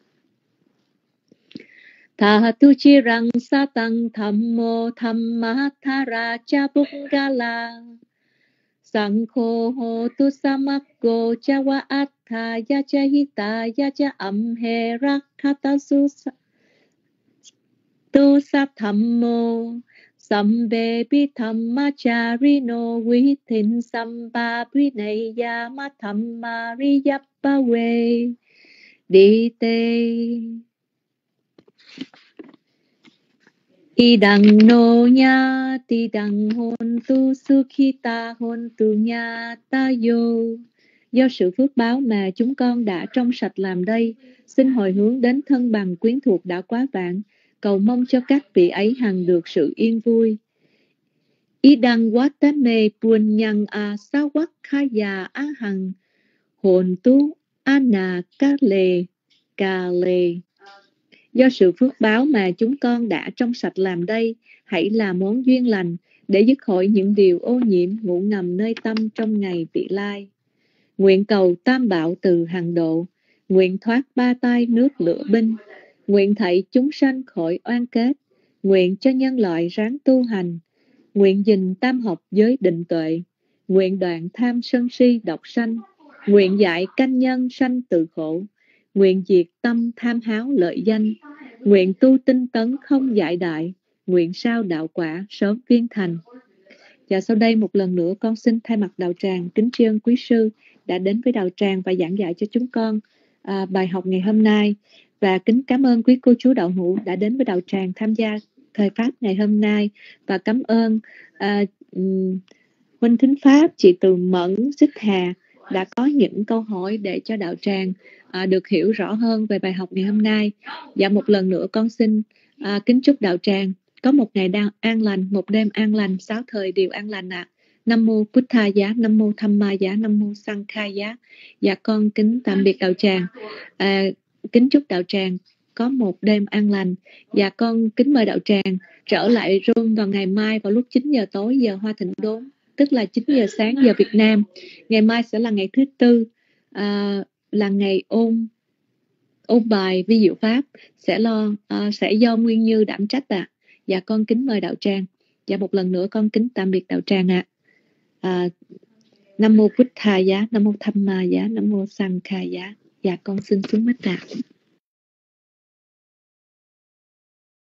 Tha tu chi răng sa tăng tham mô tham ma tha ra cha búc ga la sang khô hô tu sa mắc cô cha wa at tha ya cha hi ta ya cha am he ra kha ta su sa, tu sa tham mô sam bê bi tham ma cha ri no vi thịnh sam ba bi này ya ma tham ma ri yap ba we đi tê Idang no nha ti Đăng hôn tu sukhita hôn tu nha ta yo. Do sự phước báo mà chúng con đã trong sạch làm đây, xin hồi hướng đến thân bằng quyến thuộc đã quá vạn, cầu mong cho các vị ấy hằng được sự yên vui. Idang watame punyang a sawak khaya a hằng hồn tu ana ka lê ca lê Do sự phước báo mà chúng con đã trong sạch làm đây, hãy là món duyên lành để dứt khỏi những điều ô nhiễm ngủ ngầm nơi tâm trong ngày vị lai. Nguyện cầu tam bảo từ hàng độ, nguyện thoát ba tay nước lửa binh, nguyện thảy chúng sanh khỏi oan kết, nguyện cho nhân loại ráng tu hành, nguyện dình tam học giới định tuệ, nguyện đoạn tham sân si độc sanh, nguyện dạy canh nhân sanh từ khổ, nguyện diệt tâm tham háo lợi danh, nguyện tu tinh tấn không dại đại, nguyện sao đạo quả sớm viên thành. Và sau đây một lần nữa con xin thay mặt đạo tràng kính tri ân quý sư đã đến với đạo tràng và giảng dạy cho chúng con à, bài học ngày hôm nay. Và kính cảm ơn quý cô chú đạo hữu đã đến với đạo tràng tham gia thời pháp ngày hôm nay. Và cảm ơn à, huynh thính pháp chị từ mẫn xích hà đã có những câu hỏi để cho đạo tràng à, được hiểu rõ hơn về bài học ngày hôm nay và một lần nữa con xin à, kính chúc đạo tràng có một ngày đang an lành một đêm an lành sáu thời đều an lành ạ à. Nam mô Bụt Tha giá, Nam mô Tham Ma giá, Nam mô Sang Kha giá. Dạ con kính tạm biệt đạo tràng. À, kính chúc đạo tràng có một đêm an lành. Dạ con kính mời đạo tràng trở lại room vào ngày mai vào lúc 9 giờ tối giờ Hoa Thịnh Đốn, tức là 9 giờ sáng giờ Việt Nam. Ngày mai sẽ là ngày thứ tư, à, là ngày ôn ôn bài vi diệu pháp sẽ lo à, sẽ do Nguyên Như đảm trách ạ. À. Dạ con kính mời đạo tràng. Dạ một lần nữa con kính tạm biệt đạo tràng ạ. À à, nam mô Bụt tha giá nam mô tham ma giá nam mô sang Khai giá dạ con xin xuống mít ạ